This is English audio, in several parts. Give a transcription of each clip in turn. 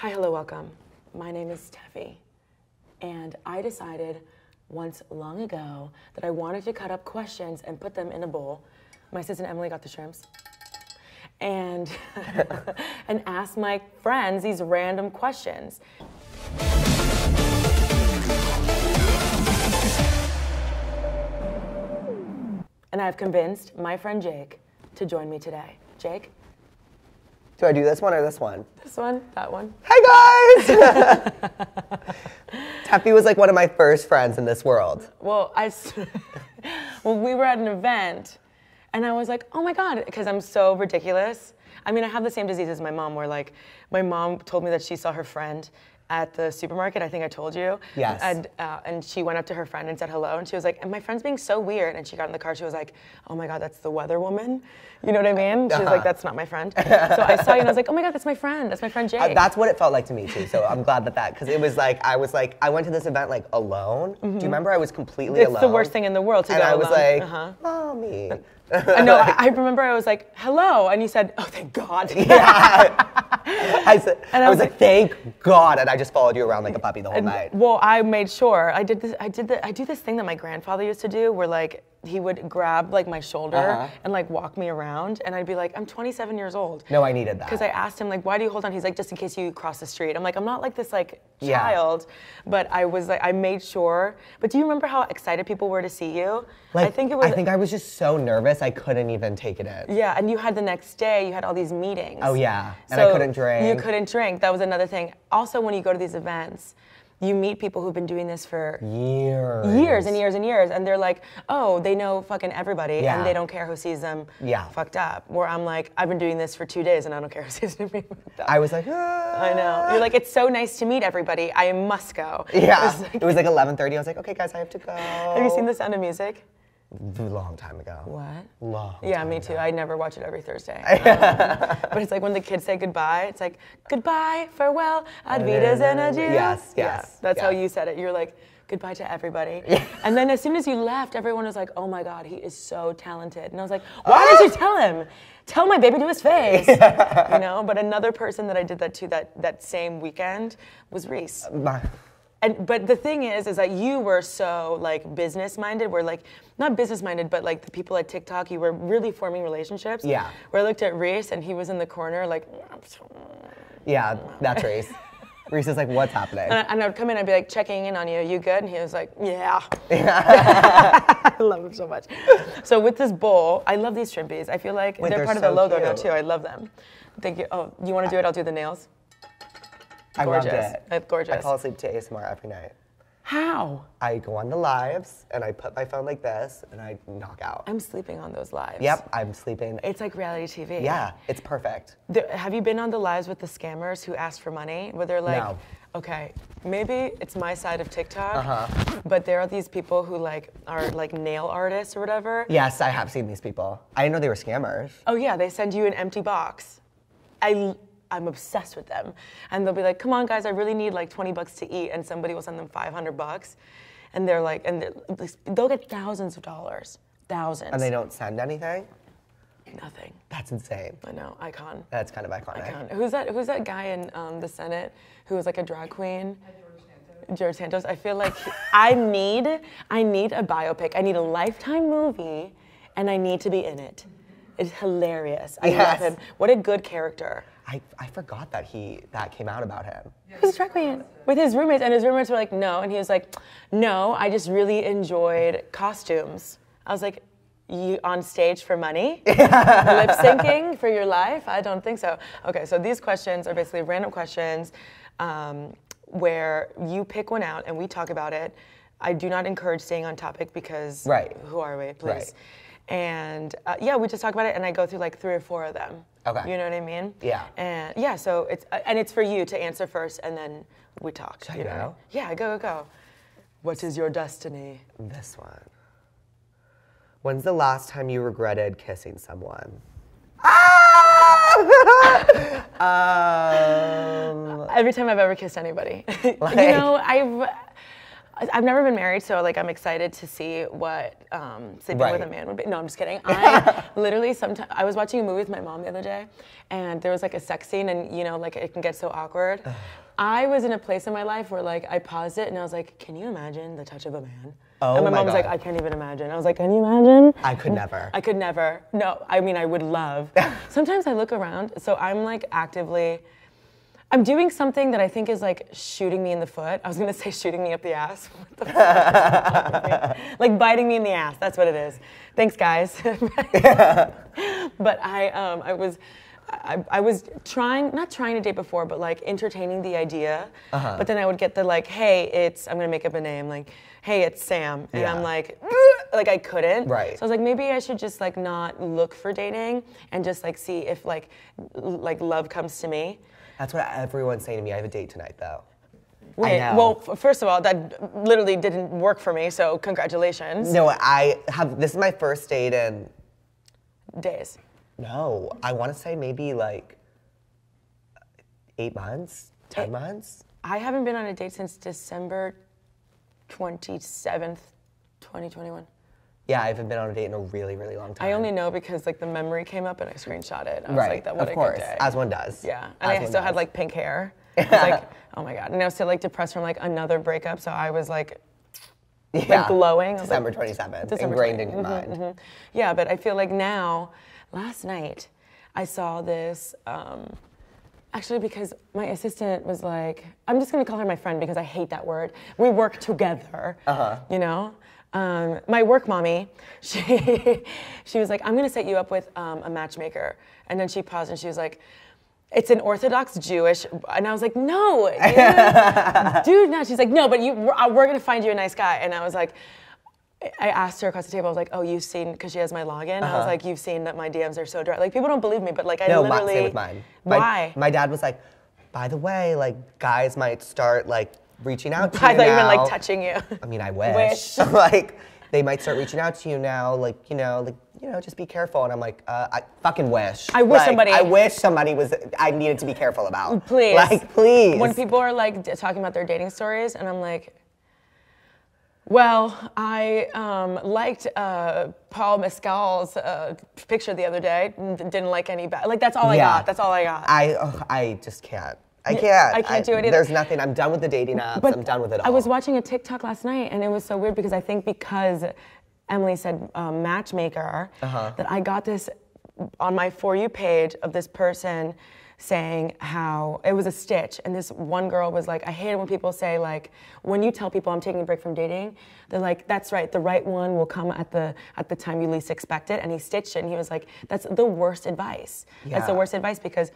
Hi, hello, welcome. My name is Tefi, and I decided once long ago that I wanted to cut up questions and put them in a bowl. My assistant Emily got the shrimps. And and ask my friends these random questions. And I've convinced my friend Jake to join me today. Jake, Do I do this one or this one? this one, that one. Hi guys! Tefi was like one of my first friends in this world. Well, I, well, we were at an event, and I was like, oh my god, because I'm so ridiculous. I mean, I have the same disease as my mom, where like, my mom told me that she saw her friend at the supermarket. I think I told you. Yes. And uh, and she went up to her friend and said hello, and she was like, and my friend's being so weird. And she got in the car. She was like, oh my god, that's the weather woman. You know what I mean? She was like, that's not my friend. so I saw you, and I was like, oh my god, that's my friend. That's my friend Jake. Uh, that's what it felt like to me too. So I'm glad that that because it was like I was like I went to this event like alone. Do you remember I was completely Mm-hmm. it's alone? the worst thing in the world to and go I was like, Uh-huh. mommy. I know. I, I remember I was like, "Hello," and you said, "Oh, thank God." yeah. I said, And I I was was like, thank God, and I just followed you around like a puppy the whole night. Well, I made sure I did this. I did the. I do this thing that my grandfather used to do, where like he would grab like my shoulder Uh-huh. and like walk me around, and I'd be like, "I'm 27 years old." No, I needed that. Because I asked him like, "Why do you hold on?" He's like, "Just in case you cross the street." I'm like, "I'm not like this like Yeah. child," but I was like, I made sure. But do you remember how excited people were to see you? Like, I think it was. I think I was just so nervous I couldn't even take it in. Yeah, and you had the next day, you had all these meetings. Oh, yeah. And I couldn't drink. You couldn't drink. That was another thing. Also, when you go to these events, you meet people who've been doing this for Years. years and years and years, and they're like, oh, they know fucking everybody, Yeah. and they don't care who sees them Yeah. fucked up. Where I'm like, I've been doing this for two days, and I don't care who sees me fucked up. I was like, ah. I know. You're like, it's so nice to meet everybody. I must go. Yeah. It was like- It was like 11:30. I was like, okay, guys, I have to go. have you seen The Sound of Music? A long time ago. What? Long. Yeah, me ago. too. I never watch it every Thursday. Um, but it's like when the kids say goodbye, it's like goodbye, farewell, advitas and adieu. Yes, Yeah, yes, that's how you said it. You're like goodbye to everybody. And then as soon as you left, everyone was like, oh my God, he is so talented. And I was like, why did you tell him? Tell my baby to his face. you know, but another person that I did that to that, that same weekend was Reese. My- And but the thing is, is that you were so like business minded. We're like not business minded, but like the people at TikTok, you were really forming relationships. Yeah. Where I looked at Reese and he was in the corner like, Yeah, that's Reese. Reese is like, what's happening? and I- and I'd come in, I'd be like checking in on you. You good? And he was like, Yeah. I love him so much. So with this bowl, I love these shrimpies. I feel like Wait, they're, they're part of the logo now too. I love them. Thank you. Oh, you want to do it? I'll do the nails. I loved it. It's gorgeous. I fall asleep to ASMR every night. How? I go on the lives and I put my phone like this and I knock out. I'm sleeping on those lives. Yep, I'm sleeping. It's like reality TV. Yeah, it's perfect. There, have you been on the lives with the scammers who ask for money? Where they're like, No. okay, maybe it's my side of TikTok, Uh-huh. but there are these people who like are like nail artists or whatever. Yes, I have seen these people. I didn't know they were scammers. Oh yeah, they send you an empty box. I I'm obsessed with them, and they'll be like, come on guys, I really need like 20 bucks to eat, and somebody will send them 500 bucks, and they're like, and they're- they'll get thousands of dollars, thousands. And they don't send anything? nothing. That's insane. I know, icon. That's kind of iconic. Icon. Who's that? Who's that guy in um, the Senate who was like a drag queen? George Santos. George Santos. I feel like he- I need, I need a biopic. I need a lifetime movie, and I need to be in it. It's hilarious. I Yes. love him. What a good character. I, I forgot that he that came out about him. Who's drag queen? With his roommates, and his roommates were like, no, and he was like, no, I just really enjoyed costumes. I was like, you on stage for money? Lip syncing for your life? I don't think so. Okay, so these questions are basically random questions um, where you pick one out and we talk about it. I do not encourage staying on topic because Right. who are we, please? Right. And uh, yeah, we just talk about it, and I go through like three or four of them. Okay. You know what I mean? Yeah. And yeah, so it's uh, and it's for you to answer first, and then we talk. Should you know? Yeah, go go go. What is your destiny? This one. When's the last time you regretted kissing someone? Ah! um, Every time I've ever kissed anybody. you know, I've I've never been married, so like I'm excited to see what um, sleeping with a man would be. No, I'm just kidding. I literally sometimes I was watching a movie with my mom the other day, and there was like a sex scene, and you know, like it can get so awkward. I was in a place in my life where like I paused it and I was like, "Can you imagine the touch of a man?" Oh and my, my mom was like, "I can't even imagine." I was like, "Can you imagine?" I could never. I could never. No, I mean, I would love. Sometimes I look around, so I'm like actively. I'm doing something that I think is like shooting me in the foot. I was gonna say shooting me up the ass. What the fuck is wrong with me? like biting me in the ass. That's what it is. Thanks, guys. but I, um, I was, I, I was trying, not trying to date before, but like entertaining the idea. Uh-huh. But then I would get the like, hey, it's, I'm gonna make up a name, like, hey, it's Sam, and Yeah. I'm like, like I couldn't. Right. So I was like, maybe I should just like not look for dating and just like see if like, l- like love comes to me. That's what everyone's saying to me. I have a date tonight, though. Wait, well, f- first of all, that literally didn't work for me, so congratulations. No, I have. This is my first date in. Days. No, I want to say maybe like eight months, ten Eight- months. I haven't been on a date since December 27th, 2021. Yeah, I haven't been on a date in a really, really long time. I only know because like the memory came up and I screenshot it. I was right, like, that what of a course, good day. as one does. yeah, and As I still had like pink hair. I was like, oh my god, and I was still like depressed from like another breakup, so I was like, yeah. glowing. Like, December twenty seventh, ingrained in 20th. your Mhm, mind. mhm. Yeah, but I feel like now, last night, I saw this. Um, actually, because my assistant was like, I'm just gonna call her my friend because I hate that word. We work together. Uh-huh. You know. Um, my work mommy, she she was like, I'm gonna set you up with um, a matchmaker, and then she paused and she was like. It's an Orthodox Jewish, and I was like, no, dude, dude, no. She's like, no, but you, we're, uh, we're gonna find you a nice guy, and I was like, I asked her across the table. I was like, "Oh, you've seen?" Because she has my login. I was like, "You've seen that my DMs are so dry." Like people don't believe me, but like I No, my, literally. same with mine. My- Why? My, dad was like, by the way, like guys might start like reaching out to I you thought you now. meant like touching you. I mean, I wish. Wish. like, they might start reaching out to you now, like, you know, like, you know, just be careful. And I'm like, uh, I fucking wish. I wish Like, somebody- I wish somebody was, I needed to be careful about. Please. Like, please. when people are like d- talking about their dating stories, and I'm like, well, I um, liked uh, Paul Mescal's uh, picture the other day. Didn't like any bad. Like that's all I Yeah. got. That's all I got. I, I just can't. I can't. I can't do it either. There's nothing. I'm done with the dating apps. I'm done with it all. I was watching a TikTok last night, and it was so weird because I think because Emily said um, matchmaker, Uh-huh. that I got this on my For You page of this person saying how it was a stitch, and this one girl was like, I hate it when people say like, when you tell people I'm taking a break from dating, they're like, that's right, the right one will come at the at the time you least expect it, and he stitched it, and he was like, that's the worst advice. That's the worst advice because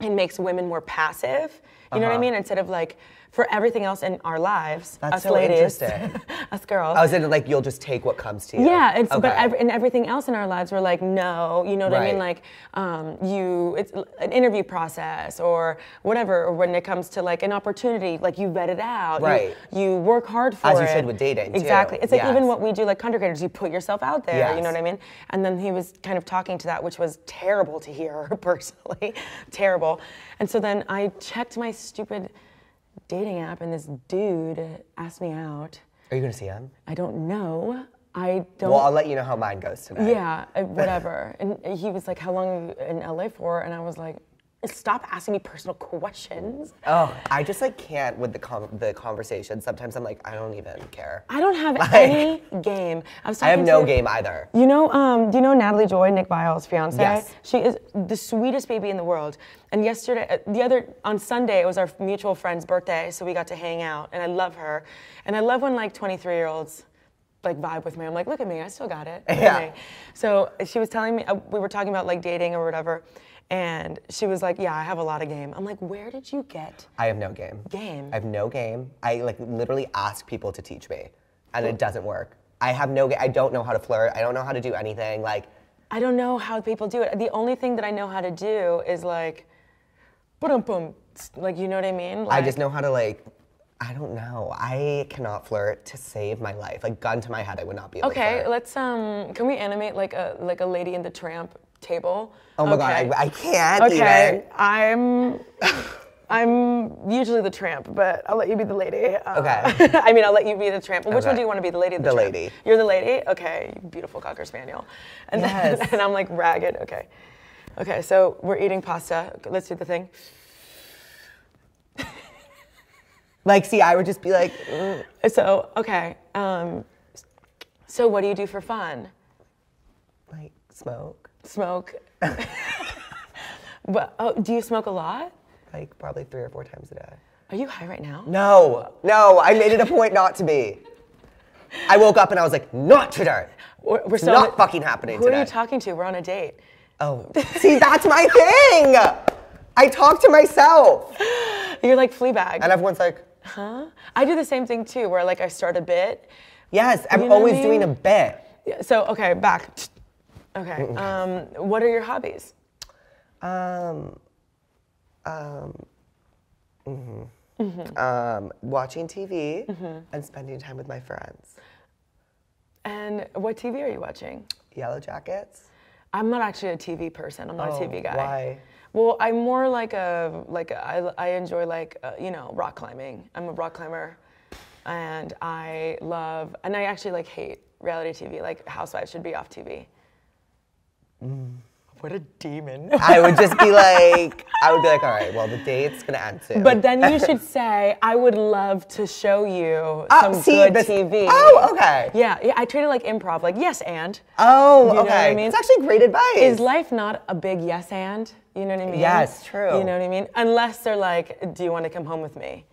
it makes women more passive. You know what I Uh-huh. mean? Instead of like for everything else in our lives, That's us so ladies, interesting. us girls. I was in like, you'll just take what comes to you. yeah, it's, but ev- in everything else in our lives, we're like, no, you know what I mean? Like, um, you, it's an interview process or whatever. Or when it comes to like an opportunity, like you vet it out, Right. You, work hard for As it. you should with dating, too. Exactly. It's like even what we do, like content creators, you put yourself out there. You know what I mean? And then he was kind of talking to that, which was terrible to hear personally, terrible. And so then I checked my stupid dating app, and this dude asked me out. Are you gonna see him? I don't know. I don't. Well, I'll let you know how mine goes tonight. yeah, uh, whatever. and he was like, "How long are you in LA for?" And I was like, "Stop asking me personal questions." Oh, I just like can't with the com- the conversation. Sometimes I'm like, I don't even care. I don't have Like- any game. I was I have no to- game either. You know, um, do you know Natalie Joy, Nick Viall's fiance? Yes. She is the sweetest baby in the world. And yesterday, uh, the other on Sunday, it was our mutual friend's birthday, so we got to hang out. And I love her. And I love when like 23 year olds like vibe with me. I'm like, look at me, I still got it. Look Yeah. So she was telling me uh, we were talking about like dating or whatever, and she was like, yeah, I have a lot of game. I'm like, where did you get? I have no game. Game? I have no game. I like literally ask people to teach me, and it doesn't work. I have no. I don't know how to flirt. I don't know how to do anything. Like, I don't know how people do it. The only thing that I know how to do is like, boom, boom, like you know what I mean? Like, I just know how to like. I don't know. I cannot flirt to save my life. Like gun to my head, I would not be able to Okay, let's um. Can we animate like a like a Lady in the Tramp table? Oh my okay. god, I, I can't Okay. I'm. I'm usually the tramp, but I'll let you be the lady. Uh, Okay. I mean, I'll let you be the tramp. Which Okay. one do you want to be, the lady the, The lady. You're the lady? Okay, beautiful Cocker Spaniel. And, then, and I'm like ragged. Okay. Okay, so we're eating pasta. Okay, Let's do the thing. Like, see, I would just be like, mm, So, okay. Um, so, what do you do for fun? like smoke. Smoke. but, oh, do you smoke a lot? Like probably three or four times a day. Are you high right now? No, no, I made it a point not to be. I woke up and I was like, not today. We're, we're so- not fucking happening Who today. are you talking to? We're on a date. Oh, see, that's my thing. I talk to myself, You're like Fleabag. and everyone's like, Huh? I do the same thing too, where like I start a bit. yes, I'm You know what I always doing a bit. Yeah, So okay, back. Okay. Um, what are your hobbies? Um, um, mhm. um, watching TV Mm-hmm. and spending time with my friends. And what TV are you watching? Yellow Jackets. I'm not actually a TV person. I'm not Oh, a TV guy. why? Well, I'm more like a like a, I, I enjoy like uh, you know rock climbing. I'm a rock climber, and I love and I actually like hate reality TV. Like Housewives should be off TV. Mm. What a demon. I would just be like, I would be like, all right, well, the date's gonna end soon. But then you should say, I would love to show you Oh, some see, good this- TV. Oh, okay. Yeah, yeah, I treat it like improv, like yes and. Oh, You know what okay. I mean? It's actually great advice. Is life not a big yes and? You know what I mean? Yes, true. You know what I mean? Unless they're like, do you want to come home with me?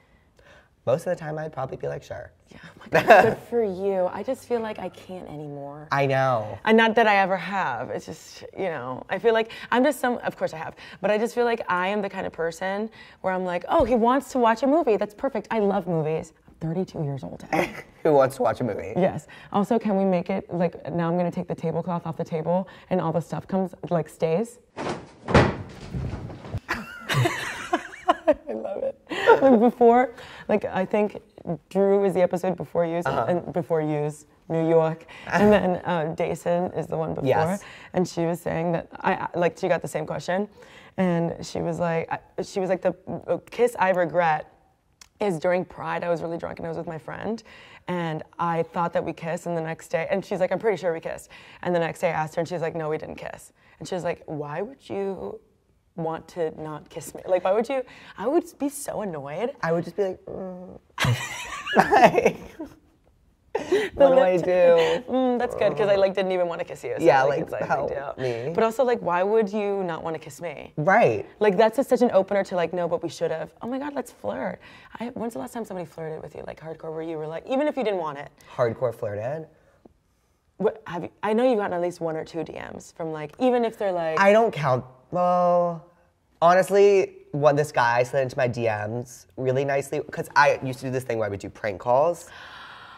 Most of the time, I'd probably be like, sure. Yeah, oh my God, good for you. I just feel like I can't anymore. I know. And not that I ever have. It's just, you know, I feel like I'm just some, of course I have, but I just feel like I am the kind of person where I'm like, oh, he wants to watch a movie. That's perfect. I love movies. I'm 32 years old. Who wants to watch a movie? Yes. Also, can we make it like now I'm gonna take the tablecloth off the table and all the stuff comes like stays? I love it. Like before, like I think Drew was the episode before use Uh-huh. and before use New York, and then uh, Dason is the one before. Yes. And she was saying that I like she got the same question, and she was like I- she was like the kiss I regret is during Pride, I was really drunk and I was with my friend. And I thought that we kissed, and the next day, and she's like, I'm pretty sure we kissed. And the next day I asked her, and she's like, No, we didn't kiss. And she was like, Why would you want to not kiss me? Like, why would you? I would be so annoyed. I would just be like, mm. like, what do I do? Mm, that's good because I like didn't even want to kiss you. So, Yeah, like, like, it's, like help deal. me. But also, like, why would you not want to kiss me? Right. Like that's just such an opener to like, no, but we should have. Oh my God, let's flirt. I, when's the last time somebody flirted with you, like hardcore, where you were like, even if you didn't want it, Hardcore flirted. What, have you, I know you've gotten at least one or two DMs from like, even if they're like, I don't count. Well, honestly, what this guy slid into my DMs really nicely because I used to do this thing where I would do prank calls.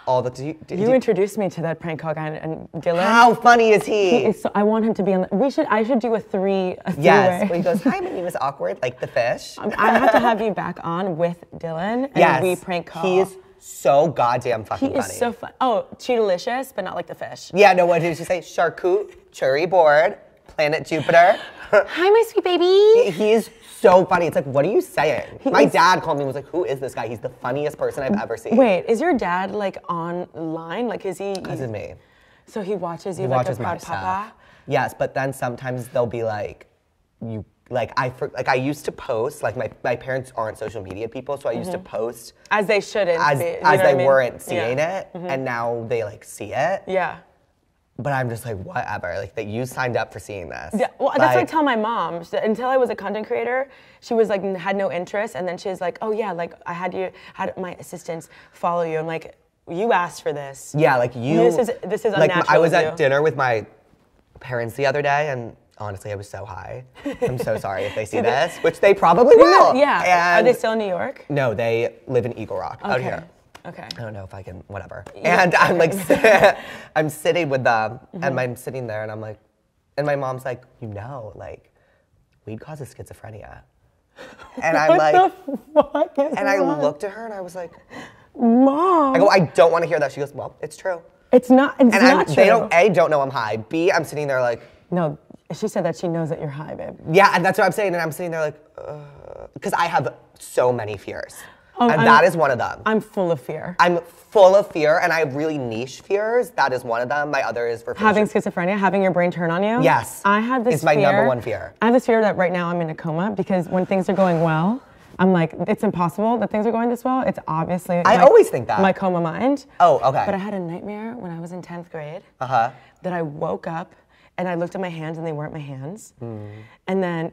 All the do you, do, you do- introduced me to that prank call guy and Dylan. how funny is he? He is so, I want him to be on. The, we should. I should do a three. A yes, three-way. he goes, "Hi, my name is awkward," like the fish. Um, I have to have you back on with Dylan and yes, we prank call. He is so goddamn fucking funny. He is funny. so fun. Oh, Cheetalicious, but not like the fish. yeah, no, what did she say? Charcuterie board, planet Jupiter. Hi, my sweet baby. He's so funny. It's like, what are you saying? He My is- dad called me and was like, who is this guy? He's the funniest person I've ever seen. Wait, is your dad like online? Like, is he? This is me. So he watches you He like watches a my papa. Yes, but then sometimes they'll be like, you like I for, like I used to post like my, my parents aren't social media people, so I used to post As they shouldn't. as be, as they I mean? weren't Yeah. Mm-hmm. seeing it, and now they like see it. Yeah. But I'm just like whatever, like that you signed up for seeing this. Yeah, well, that's what I tell my mom. She- Until I was a content creator, she was like had no interest, and then she was like, "Oh yeah, like I had you had my assistants follow you." I'm like, "You asked for this." Yeah, like you. This is this is like unnatural. I was at you. dinner with my parents the other day, and honestly, I was so high. I'm so sorry if they see this, which they probably will. Yeah. Are they still in New York? No, they live in Eagle Rock out here. Okay. I don't know if I can, whatever. And I'm like, I'm sitting with them, Mm-hmm. and I'm sitting there, and I'm like, and my mom's like, you know, like, weed causes schizophrenia. And I'm like, the fuck is and I looked at her, and I was like, Mom, I go, I don't want to hear that. She goes, well, it's true. it's not. It's And not I'm, true. they don't, A, don't know I'm high. B, I'm sitting there like, No, she said that she knows that you're high, babe. yeah, and that's what I'm saying. And I'm sitting there like, uh, because I have so many fears. Oh, and I'm- that is one of them. I'm full of fear. I'm full of fear and I have really niche fears. That is one of them. My other is for Having schizophrenia, having your brain turn on you. Yes. I have this. Fear. It's my number one fear. I have this fear that right now I'm in a coma because when things are going well, I'm like, it's impossible that things are going this well. It's obviously. I my- always think that. My coma mind. Oh, okay. But I had a nightmare when I was in 10th grade. Uh huh. that I woke up and I looked at my hands and they weren't my hands. Hmm. And then,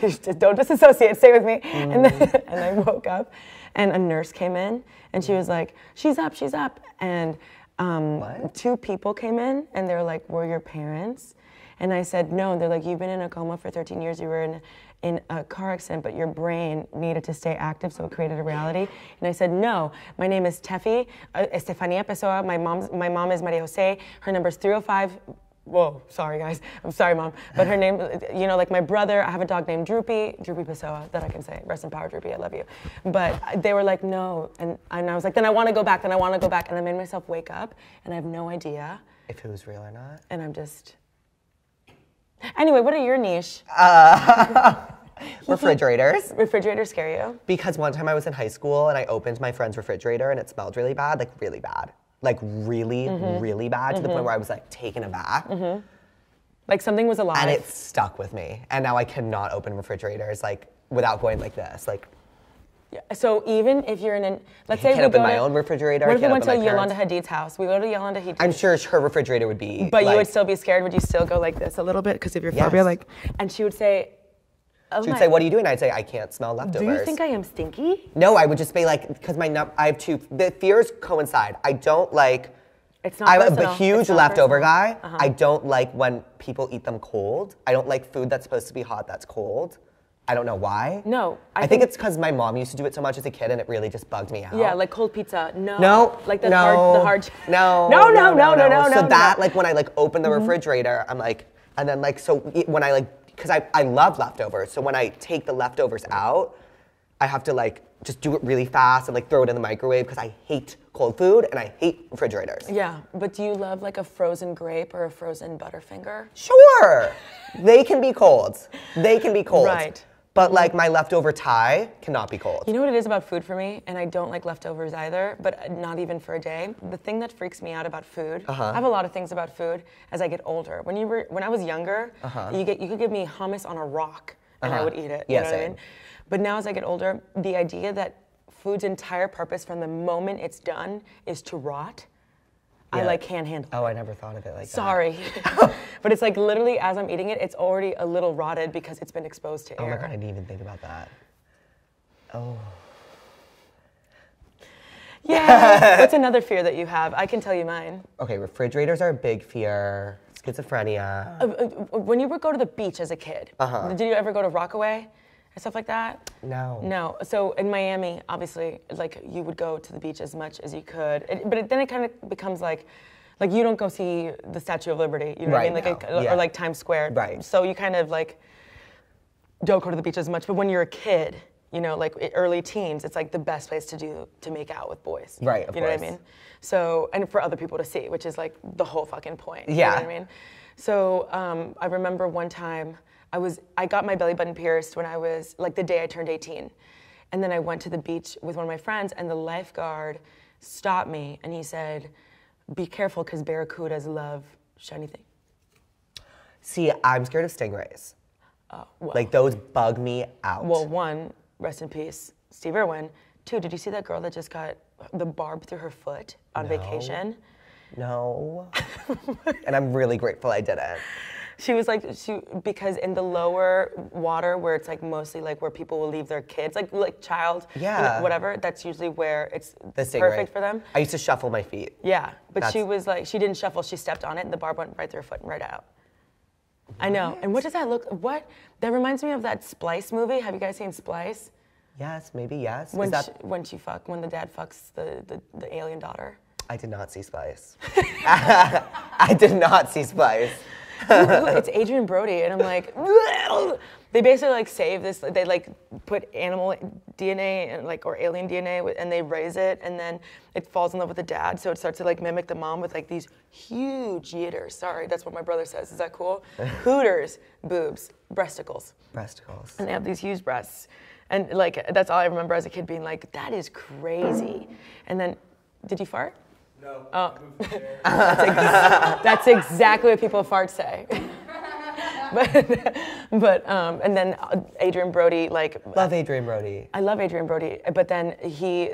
just don't disassociate, stay with me. And then and I woke up and a nurse came in and she was like, she's up, she's up. And um, two people came in and they were like, we're your parents? And I said, no. And they're like, you've been in a coma for 13 years. You were in, in a car accident, but your brain needed to stay active, so it created a reality. And I said, no. My name is Tefi uh, Estefania Pessoa. My mom's my mom is Maria Jose. Her number's 305. Whoa, sorry guys. I'm sorry, mom. But her name, you know, like my brother, I have a dog named Droopy, Droopy Pessoa, that I can say. Rest in power, Droopy, I love you. But they were like, no. And, and I was like, then I want to go back, then I want to go back. And I made myself wake up, and I have no idea. If it was real or not. And I'm just. Anyway, what are your niche? Refrigerators. Refrigerators scare you? Because one time I was in high school and I opened my friend's refrigerator and it smelled really bad, like really bad. Like really, Mm-hmm. really bad to the point where I was like taken aback. Like something was alive. And it stuck with me. And now I cannot open refrigerators like without going like this. Like Yeah, So even if you're in an, let's say we open go my to, own refrigerator, What if we can't went to Yolanda parents'. Hadid's house? We go to Yolanda Hadid. I'm sure her refrigerator would be but you would still be scared. Would you still go like this a little bit because of your Yes. phobia? Like, and she would say, oh She'd my- say, "What are you doing?" I'd say, "I can't smell leftovers." Do you think I am stinky? No, I would just be like, because my num- I have two. The fears coincide. I don't like. It's not I'm a huge leftover personal. guy. Uh-huh. I don't like when people eat them cold. I don't like food that's supposed to be hot that's cold. I don't know why. No, I I, think, think- it's because my mom used to do it so much as a kid, and it really just bugged me out. Yeah, like cold pizza. No. No, Like the no, hard, the hard. No, No, no, no, no, no, So no. Mm-hmm. that, no. like, when I like open the refrigerator, I'm like, and then like, so when I like, because I I love leftovers. So when I take the leftovers out, I have to like just do it really fast and like throw it in the microwave because I hate cold food and I hate refrigerators. Yeah, but do you love like a frozen grape or a frozen Butterfinger? Sure, they can be cold. They can be cold. Right. But like my leftover Thai cannot be cold. You know what it is about food for me, and I don't like leftovers either, but not even for a day. The thing that freaks me out about food, Uh-huh. I have a lot of things about food as I get older. When you were, when I was younger, you get, you could give me hummus on a rock, and I Uh-huh. would eat it. Yeah, you know what I same. mean? But now as I get older, the idea that food's entire purpose from the moment it's done is to rot, I like can't handle. Oh, I never thought of it like that. Sorry, but it's like literally as I'm eating it, it's already a little rotted because it's been exposed to Oh air. Oh my god, I didn't even think about that. Oh. Yeah. What's another fear that you have? I can tell you mine. Okay, refrigerators are a big fear. Schizophrenia. Uh, uh, When you would go to the beach as a kid, Uh-huh. did you ever go to Rockaway and stuff like that? No. No. So in Miami, obviously, like you would go to the beach as much as you could, It- but it, then it kind of becomes like, like you don't go see the Statue of Liberty, you know Right, what I mean? Like, no. it- Yeah. or like Times Square. Right. So you kind of like don't go to the beach as much. But when you're a kid, you know, like early teens, it's like the best place to do to make out with boys. Right, of You know what I mean? So and for other people to see, which is like the whole fucking point. Yeah. You know I mean? So um, I remember one time I was I got my belly button pierced when I was like the day I turned 18, and then I went to the beach with one of my friends, and the lifeguard stopped me and he said, "Be careful, because barracudas love shiny things." See, I'm scared of stingrays. Oh, well, Like those bug me out. well, one, rest in peace, Steve Irwin. Two, did you see that girl that just got the barb through her foot on vacation? no. and I'm really grateful I didn't. She was like she because in the lower water where it's like mostly like where people will leave their kids like like child Yeah. whatever that's usually where it's The stingray. perfect for them. I used to shuffle my feet. Yeah, but she was like she didn't shuffle. She stepped on it and the barb went right through her foot and right out. I know. And what does that look? What that reminds me of that Splice movie. Have you guys seen Splice? Yes, maybe yes. When that, she, when she fuck when the dad fucks the, the, the alien daughter. I did not see Splice. I did not see Splice. It's Adrien Brody, and I'm like, they basically like save this. They like put animal DNA and like or alien DNA, and they raise it, and then it falls in love with the dad, so it starts to like mimic the mom with like these huge yitters. Sorry, that's what my brother says. Is that cool? Hooters, boobs, breasticles, Breasticles. and they have these huge breasts. And like that's all I remember as a kid being like, that is crazy. And then, did you fart? No. Oh. That's exactly what people fart say. but but um, and then uh, Adrien Brody like Love Adrien Brody. I love Adrien Brody, but then he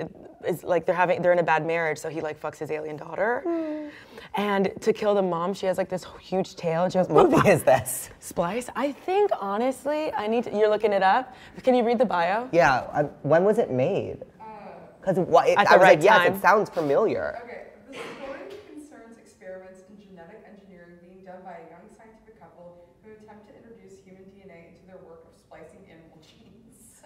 is like they're having they're in a bad marriage, so he like fucks his alien daughter. Hmm. And to kill the mom, she has like this huge tail, and she goes, What movie is this? Splice. I think honestly, I need to. You're looking it up. Can you read the bio? Yeah. I, when was it made? Uh, because At I the was right like, yes, it sounds familiar. Okay, the story concerns experiments in genetic engineering being done by a young scientific couple who attempt to introduce human DNA into their work of splicing animal genes.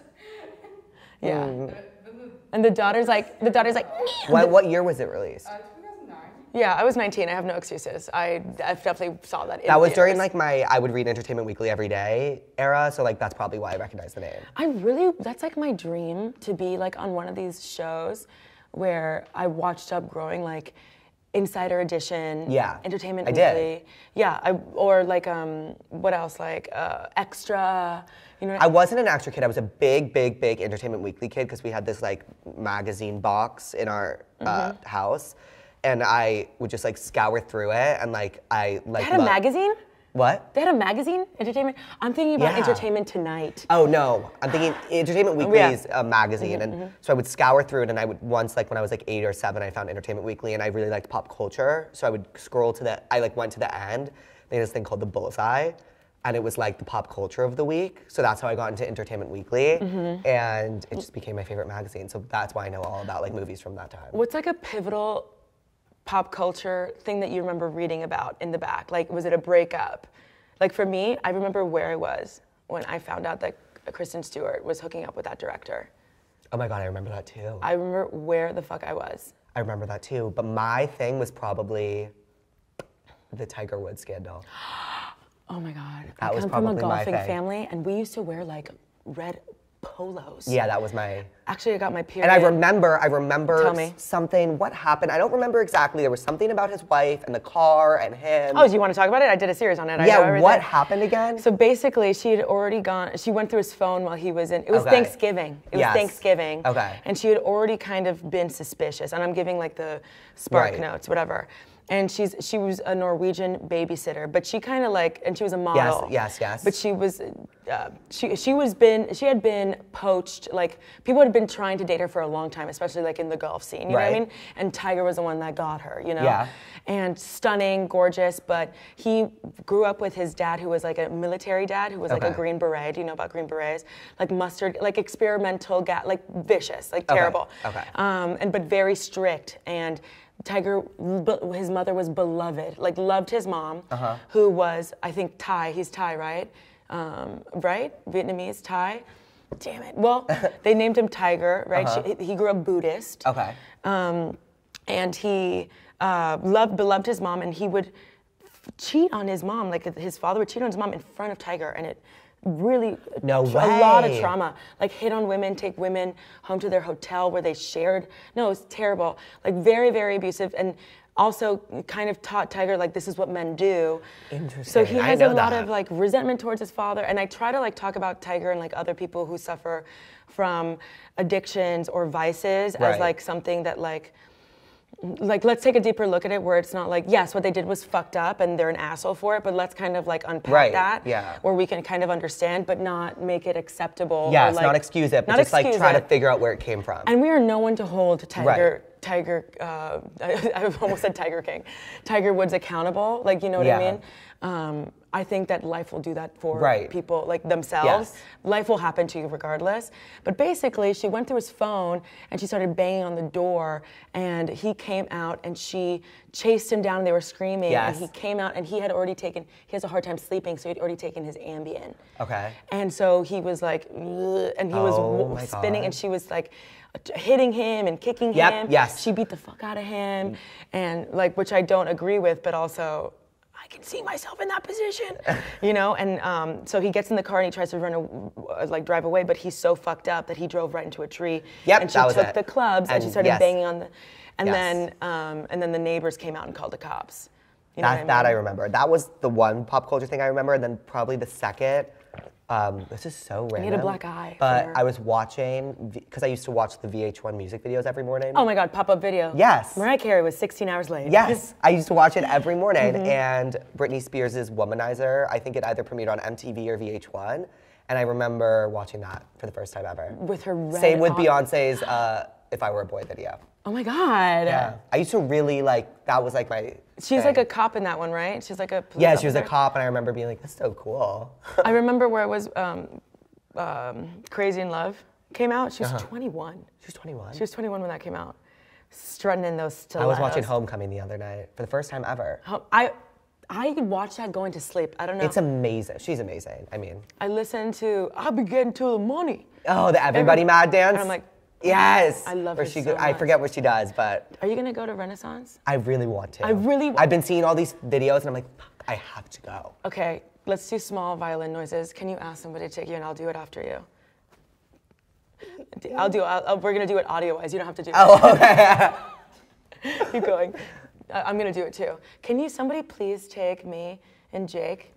Yeah. Mm. The- then the- And the daughter's like, the daughter's like, What, what year was it released? uh, 2009. yeah, I was 19. I have no excuses. I, I definitely saw that. In That was during theaters. like my I would read Entertainment Weekly every day era, so like that's probably why I recognize the name. I really, that's like my dream to be like on one of these shows where I watched up growing, like Insider Edition, Yeah, Entertainment I did. Weekly, yeah, I, or like um, what else, like uh, Extra, you know. I wasn't an extra kid. I was a big, big, big Entertainment Weekly kid because we had this like magazine box in our uh, Mm-hmm. house, and I would just like scour through it and like I like. had a loved- magazine. What? They had a magazine, Entertainment. I'm thinking about Yeah. Entertainment Tonight. Oh no, I'm thinking Entertainment oh, Weekly yeah. is a magazine, mm-hmm, and mm-hmm. so I would scour through it, and I would once like when I was like eight or seven, I found Entertainment Weekly, and I really liked pop culture, so I would scroll to the. I like went to the end. They had this thing called the Bullseye, and it was like the pop culture of the week. So that's how I got into Entertainment Weekly, mm-hmm. and it just became my favorite magazine. So that's why I know all about like movies from that time. What's like a pivotal pop culture thing that you remember reading about in the back? Like, was it a breakup? Like for me, I remember where I was when I found out that Kristen Stewart was hooking up with that director. Oh my god, I remember that too. I remember where the fuck I was. I remember that too. But my thing was probably the Tiger Woods scandal. Oh my god. That I was come from a golfing thing. family and we used to wear like red polos. Yeah, that was my. Actually, I got my period. And I remember, I remember Tell me. something. What happened? I don't remember exactly. There was something about his wife and the car and him. Oh, do you want to talk about it? I did a series on it. I know yeah. everything. What happened again? So basically, she had already gone. She went through his phone while he was in. It was Okay. Thanksgiving. It Yes. was Thanksgiving. Okay. And she had already kind of been suspicious. And I'm giving like the spark Right. notes, whatever. And she's she was a Norwegian babysitter, but she kind of like, and she was a model. yes, yes. yes. But she was, uh, she she was been she had been poached. Like people had been trying to date her for a long time, especially like in the golf scene. You know what I mean? And Tiger was the one that got her. You know. Yeah. And stunning, gorgeous, but he grew up with his dad, who was like a military dad, who was like a Green Beret. Do you know about Green Berets? Like mustard, like experimental, ga- like vicious, like Okay, terrible. okay. Um, and but very strict. And Tiger, his mother was beloved, like loved his mom, Uh-huh. who was I think Thai. He's Thai, right? Um, right? Vietnamese Thai. Damn it. Well, they named him Tiger, right? She, he grew up Buddhist. Uh-huh. okay. Um, and he uh, loved, beloved his mom, and he would f- cheat on his mom. Like his father would cheat on his mom in front of Tiger, and it really No way. a lot of trauma. Like hit on women, take women home to their hotel where they shared. No, it was terrible. Like very, very abusive, and also kind of taught Tiger like this is what men do. interesting So he has a lot that. of like resentment towards his father, and I try to like talk about Tiger and like other people who suffer from addictions or vices as like something that like like let's take a deeper look at it where it's not like yes what they did was fucked up and they're an asshole for it but let's kind of like unpack Right, that yeah. where we can kind of understand but not make it acceptable yeah like, not excuse it, but just like try to figure out where it came from. and we are no one to hold Tiger Right. Tiger uh, I, I almost said Tiger King Tiger Woods accountable like you know what Yeah. I mean um, I think that life will do that for Right. people like themselves Yes. life will happen to you regardless. But basically, she went through his phone and she started banging on the door, and he came out and she chased him down. And they were screaming, Yes. and he came out and he had already taken. He has a hard time sleeping, so he'd already taken his Ambien. Okay. And so he was like, and he was Oh w- my spinning, God. and she was like. Hitting him and kicking Yep, him. yes. She beat the fuck out of him, and like, which I don't agree with, but also I can see myself in that position, you know. And um, so he gets in the car and he tries to run, a, like drive away, but he's so fucked up that he drove right into a tree. Yep, and she that was took it. the clubs and, she started yes. banging on the, and Yes. then um, and then the neighbors came out and called the cops. You know that, I that I remember. That was the one pop culture thing I remember, and then probably the second Um, this is so random. I need a black eye But I was watching because I used to watch the VH1 music videos every morning. Oh my God, pop up video. Yes. Mariah Carey was 16 hours late. Yes, I used to watch it every morning, Mm-hmm. and Britney Spears' Womanizer. I think it either premiered on MTV or VH1, and I remember watching that for the first time ever. With her red. Same with on- Beyonce's uh, "If I Were a Boy" video. Oh my God. Yeah, I used to really like that. Was like my. She's like a cop in that one, right? She's like a. police Yeah, she was a cop, and I remember being like, "That's so cool." I remember where it was um, um, Crazy in Love came out. She was Uh-huh. 21. She was 21. She was 21 when that came out. Strutting in those stilettos. I was watching Homecoming the other night for the first time ever. I, I could watch that going to sleep. I don't know. It's amazing. She's amazing. I mean, I listened to I'll be getting to the money. oh, the Everybody Every- Mad dance. and I'm like, yes. I love Where her she so go- I much. forget what she does, but Are you gonna go to Renaissance? I really want to. I really wa- I've been seeing all these videos, and I'm like, Fuck, I have to go. Okay, let's do small violin noises. Can you ask somebody to take you, and I'll do it after you. I'll do. I'll, I'll- we're gonna do it audio-wise. You don't have to do. Oh, okay. Keep going. I- I'm gonna do it too. Can you, somebody, please take me and Jake,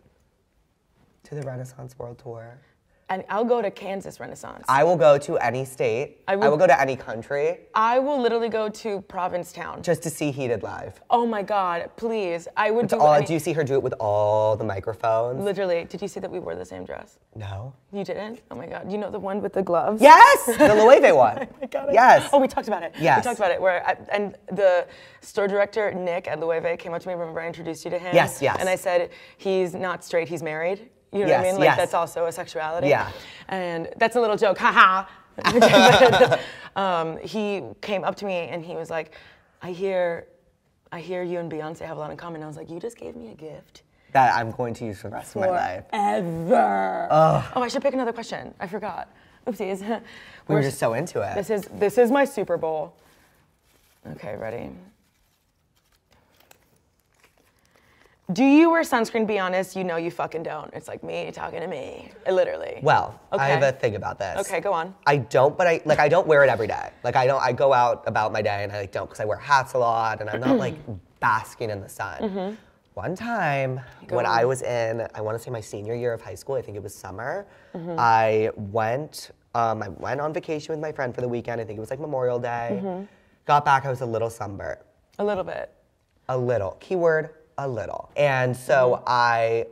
to the Renaissance World Tour. And I'll go to Kansas Renaissance. I will go to any state. I I will- will, go to any country I will literally go to Provincetown. just to see Heated live. Oh my God, please! I would do. All, any- do you see her do it with all the microphones? Literally, did you see that we wore the same dress? No. You didn't? Oh my God! You know the one with the gloves? Yes, the Loewe one. Got it. Yes. Oh, we talked about it. Yes. We talked about it. Where I, and the store director Nick at Loewe came up to me. Remember I introduced you to him? Yes, yes. And I said he's not straight. He's married. You know what I Yes, mean? Like yes. that's also a sexuality. Yeah. And that's a little joke. Haha. um, he came up to me and he was like, "I hear, I hear you and Beyonce have a lot in common." I was like, "You just gave me a gift." That I'm going to use for the rest of my life. Ever. Oh, I should pick another question. I forgot. Oopsies. We were We're- just so into it. This is this is my Super Bowl. Okay, ready. Do you wear sunscreen? Be honest. You know you fucking don't. It's like me talking to me. Literally. Well, I have a thing about this. Okay, go on. I don't, but I like I don't wear it every day. Like I don't. I go out about my day and I like don't because I wear hats a lot and I'm not like basking in the sun. Mm-hmm. One time Go when on. I was in, I want to say my senior year of high school. I think it was summer. Mm-hmm. I went. Um, I went on vacation with my friend for the weekend. I think it was like Memorial Day. Mm-hmm. Got back. I was a little sunburnt. A little bit. A little. Keyword, a little. And so mm-hmm. I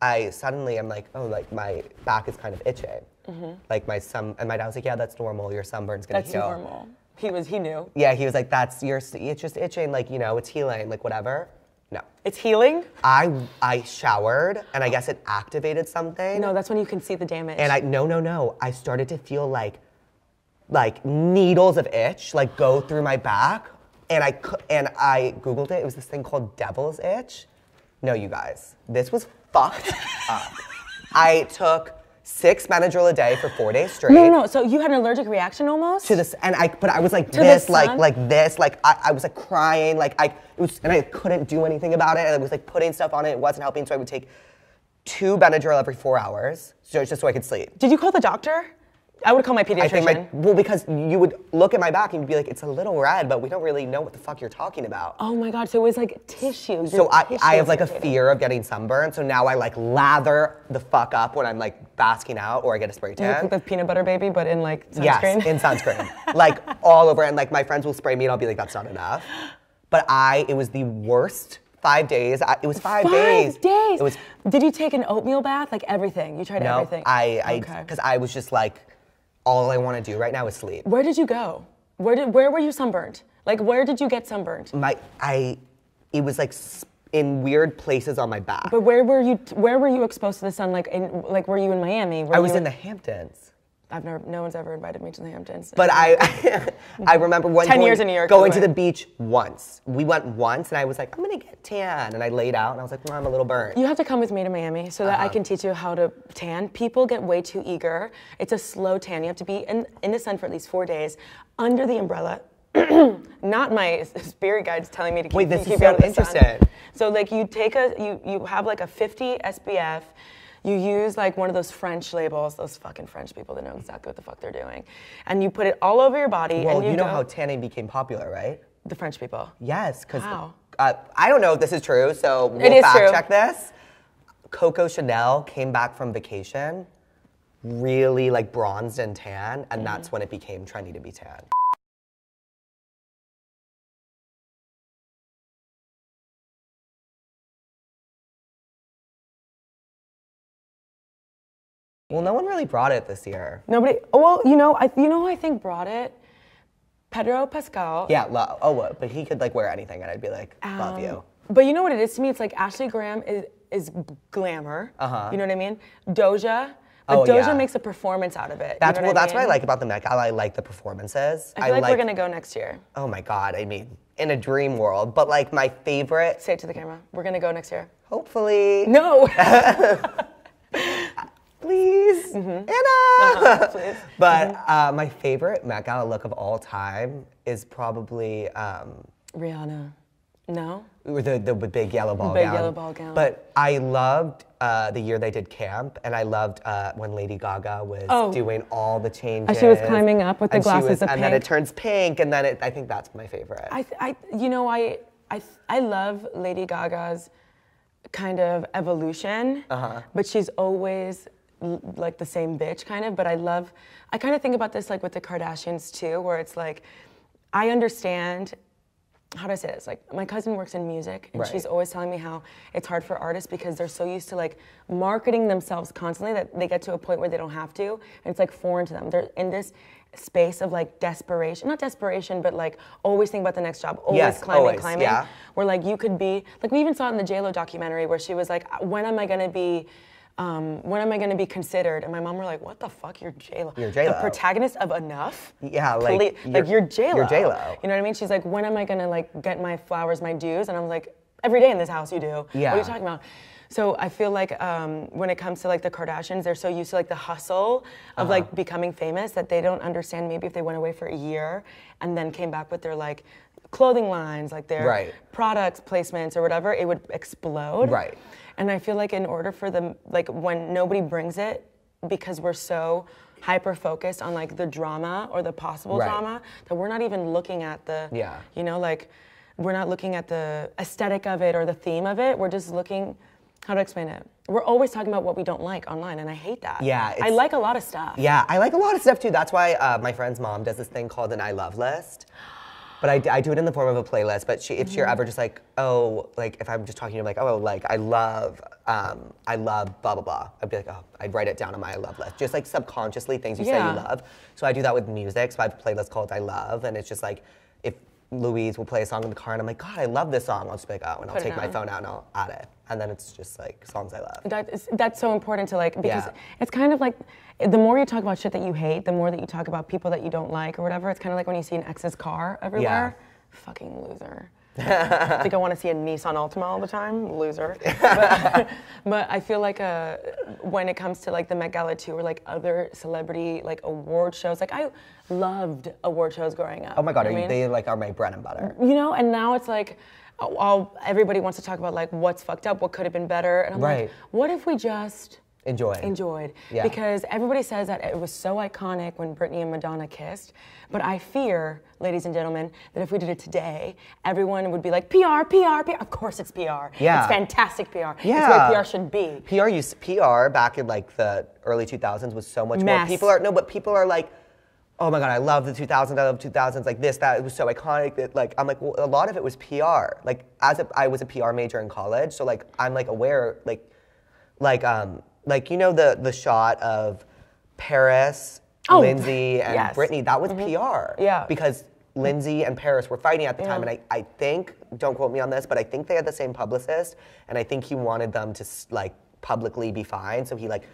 I suddenly am like, oh, like my back is kind of itching. Mm-hmm. Like my sun and my dad was like, yeah, that's normal. Your sunburn's gonna That's heal. normal. He was. He knew. Yeah, he was like, that's your, it's just itching. Like you know, it's healing. Like whatever. No. It's healing. I I showered and I guess it activated something. No, that's when you can see the damage. And I no no no. I started to feel like like needles of itch like go through my back, and I and I googled it. It was this thing called devil's itch. No, you guys, this was fucked up. I took six Benadryl a day for four days straight. no, no, no. So you had an allergic reaction almost. To this, and I, but I was like the this, like, like this, like I, I was like crying, like I, it was, and I couldn't do anything about it. And I was like putting stuff on it, it wasn't helping. So I would take two Benadryl every four hours, so just so I could sleep. Did you call the doctor? I would call my pediatrician. I think my well because you would look at my back and you'd be like, it's a little red, but we don't really know what the fuck you're talking about. oh my god. So it was like tissue. So I, I have like a fear of getting sunburned. So now I like lather the fuck up when I'm like basking out or I get a spray You look tan. like the peanut butter baby, but in like sunscreen. Yes, in sunscreen, like all over. And like my friends will spray me, and I'll be like, "That's not enough." But I, it was the worst five days. I, it was five, Five days. days. It was Did you take an oatmeal bath? Like everything? You tried no. everything? I, I, Okay. because I was just like, all I want to do right now is sleep. Where did you go? Where did where were you sunburned? Like where did you get sunburned? My, I, it was like in weird places on my back. But where were you? Where were you exposed to the sun? Like in like were you in Miami? Were I was in the Hamptons. I've never. No one's ever invited me to the Hamptons. But I, I remember one 10 going, years in New York, going to the beach once. We went once, and I was like, I'm gonna get tan, and I laid out, and I was like, well, I'm a little burnt. You have to come with me to Miami so that Uh-huh. I can teach you how to tan. People get way too eager. It's a slow tan. You have to be in, in the sun for at least four days under the umbrella. Not my spirit guides telling me to keep, Wait, this keep is so of the sun. interesting. So like you take a you you have like a 50 SPF. You use like one of those French labels, those fucking French people that know exactly what the fuck they're doing, and you put it all over your body. well, and you, you know go, how tanning became popular, right? the French people. Yes, because How? uh, I don't know if this is true, so we'll fact true. check this. Coco Chanel came back from vacation, really like bronzed and tan, and that's when it became trendy to be tan. Well, no one really brought it this year. Nobody. Oh, well, you know, I you know who I think brought it. Pedro Pascal. Yeah, oh, what? But he could like wear anything, and I'd be like, love Um, you. But you know what it is to me? It's like Ashley Graham is is glamour. Uh-huh. You know what I mean? Doja. But Oh, Doja yeah. makes a performance out of it. you That's know well. what that's what I like about the Met Gala. I like the performances. I feel like, we're gonna go next year. Oh my God! I mean, in a dream world, but like my favorite, Say it to the camera. We're gonna go next year. hopefully, No. please, Anna. Uh-huh, please. But uh, my favorite Met Gala look of all time is probably um, Rihanna. No. the the big yellow ball big gown. yellow ball gown. But I loved uh, the year they did camp, and I loved uh, when Lady Gaga was Oh. doing all the changes. she was climbing up with the and glasses was- of and then it turns pink, and then it, I think that's my favorite. I, I, you know, I, I, I love Lady Gaga's kind of evolution, Uh-huh. but she's always like the same bitch kind of. But I love, I kind of think about this like with the Kardashians too, where it's like, I understand. How do I say this? Like, my cousin works in music, and she's always telling me how it's hard for artists because they're so used to like marketing themselves constantly that they get to a point where they don't have to, and it's like foreign to them. They're in this space of like desperation, not desperation, but like always think about the next job, always Yes, climbing, always, climbing. yeah. Where like you could be, like we even saw it in the JLo documentary where she was like, when am I gonna be, um, when am I gonna be considered? And my mom were like, what the fuck, you're JLo. You're The protagonist of Enough? Yeah, like, Please- you're- like you're JLo. you're J.Lo. You know what I mean? She's like, when am I gonna like get my flowers, my dues? And I'm like, every day in this house you do. What are you talking about? So I feel like um, when it comes to like the Kardashians, they're so used to like the hustle of Uh-huh. like becoming famous that they don't understand maybe if they went away for a year and then came back with their like clothing lines, like their Right. products placements or whatever, it would explode. Right. And I feel like in order for them, like when nobody brings it, because we're so hyper focused on like the drama or the possible Right. drama, that we're not even looking at the, Yeah. you know, like we're not looking at the aesthetic of it or the theme of it. We're just looking, how to explain it? We're always talking about what we don't like online, and I hate that. Yeah, I like a lot of stuff. Yeah, I like a lot of stuff too. That's why uh, my friend's mom does this thing called an I love list. But I, I do it in the form of a playlist. But she, if you're Mm-hmm. ever just like, oh, like if I'm just talking to you, like, oh, like I love, um, I love blah blah blah. I'd be like, oh, I'd write it down on my love list, just like subconsciously things you say you love. So I do that with music. So I have a playlist called I love, and it's just like if Louise will play a song in the car, and I'm like, God, I love this song. I'll just be like, oh, and I'll Put it take my on. phone out and I'll add it, and then it's just like songs I love. That is, that's so important to like because Yeah. it's kind of like the more you talk about shit that you hate, the more that you talk about people that you don't like or whatever. It's kind of like when you see an ex's car everywhere. Fucking loser. I think I want to see a Nissan Altima all the time. Loser. But, but I feel like uh, when it comes to like the Met Gala too, or like other celebrity like award shows, like I loved award shows growing up. Oh my God, You are you, what I mean? they like are my bread and butter. you know and now it's like oh, all everybody wants to talk about like what's fucked up what could have been better and i'm Right. like what if we just Enjoy. enjoyed Yeah. because everybody says that it was so iconic when Britney and Madonna kissed but I fear ladies and gentlemen that if we did it today everyone would be like PR PR PR of course it's PR Yeah. it's fantastic PR it's Yeah. the way PR should be PR used PR back in like the early 2000s was so much more. People are no, but people are like, oh my god, I love the 2000s. I love 2000s. Like this, that. It was so iconic. That like I'm like, well, a lot of it was PR. Like as a, I was a PR major in college, so like I'm like aware, like, like um, like you know the the shot of Paris, Oh, Lindsay, and yes. Brittany. That was PR. Yeah. Because Lindsay and Paris were fighting at the time, and I, I think, don't quote me on this, but I think they had the same publicist, and I think he wanted them to like publicly be fine, so he like,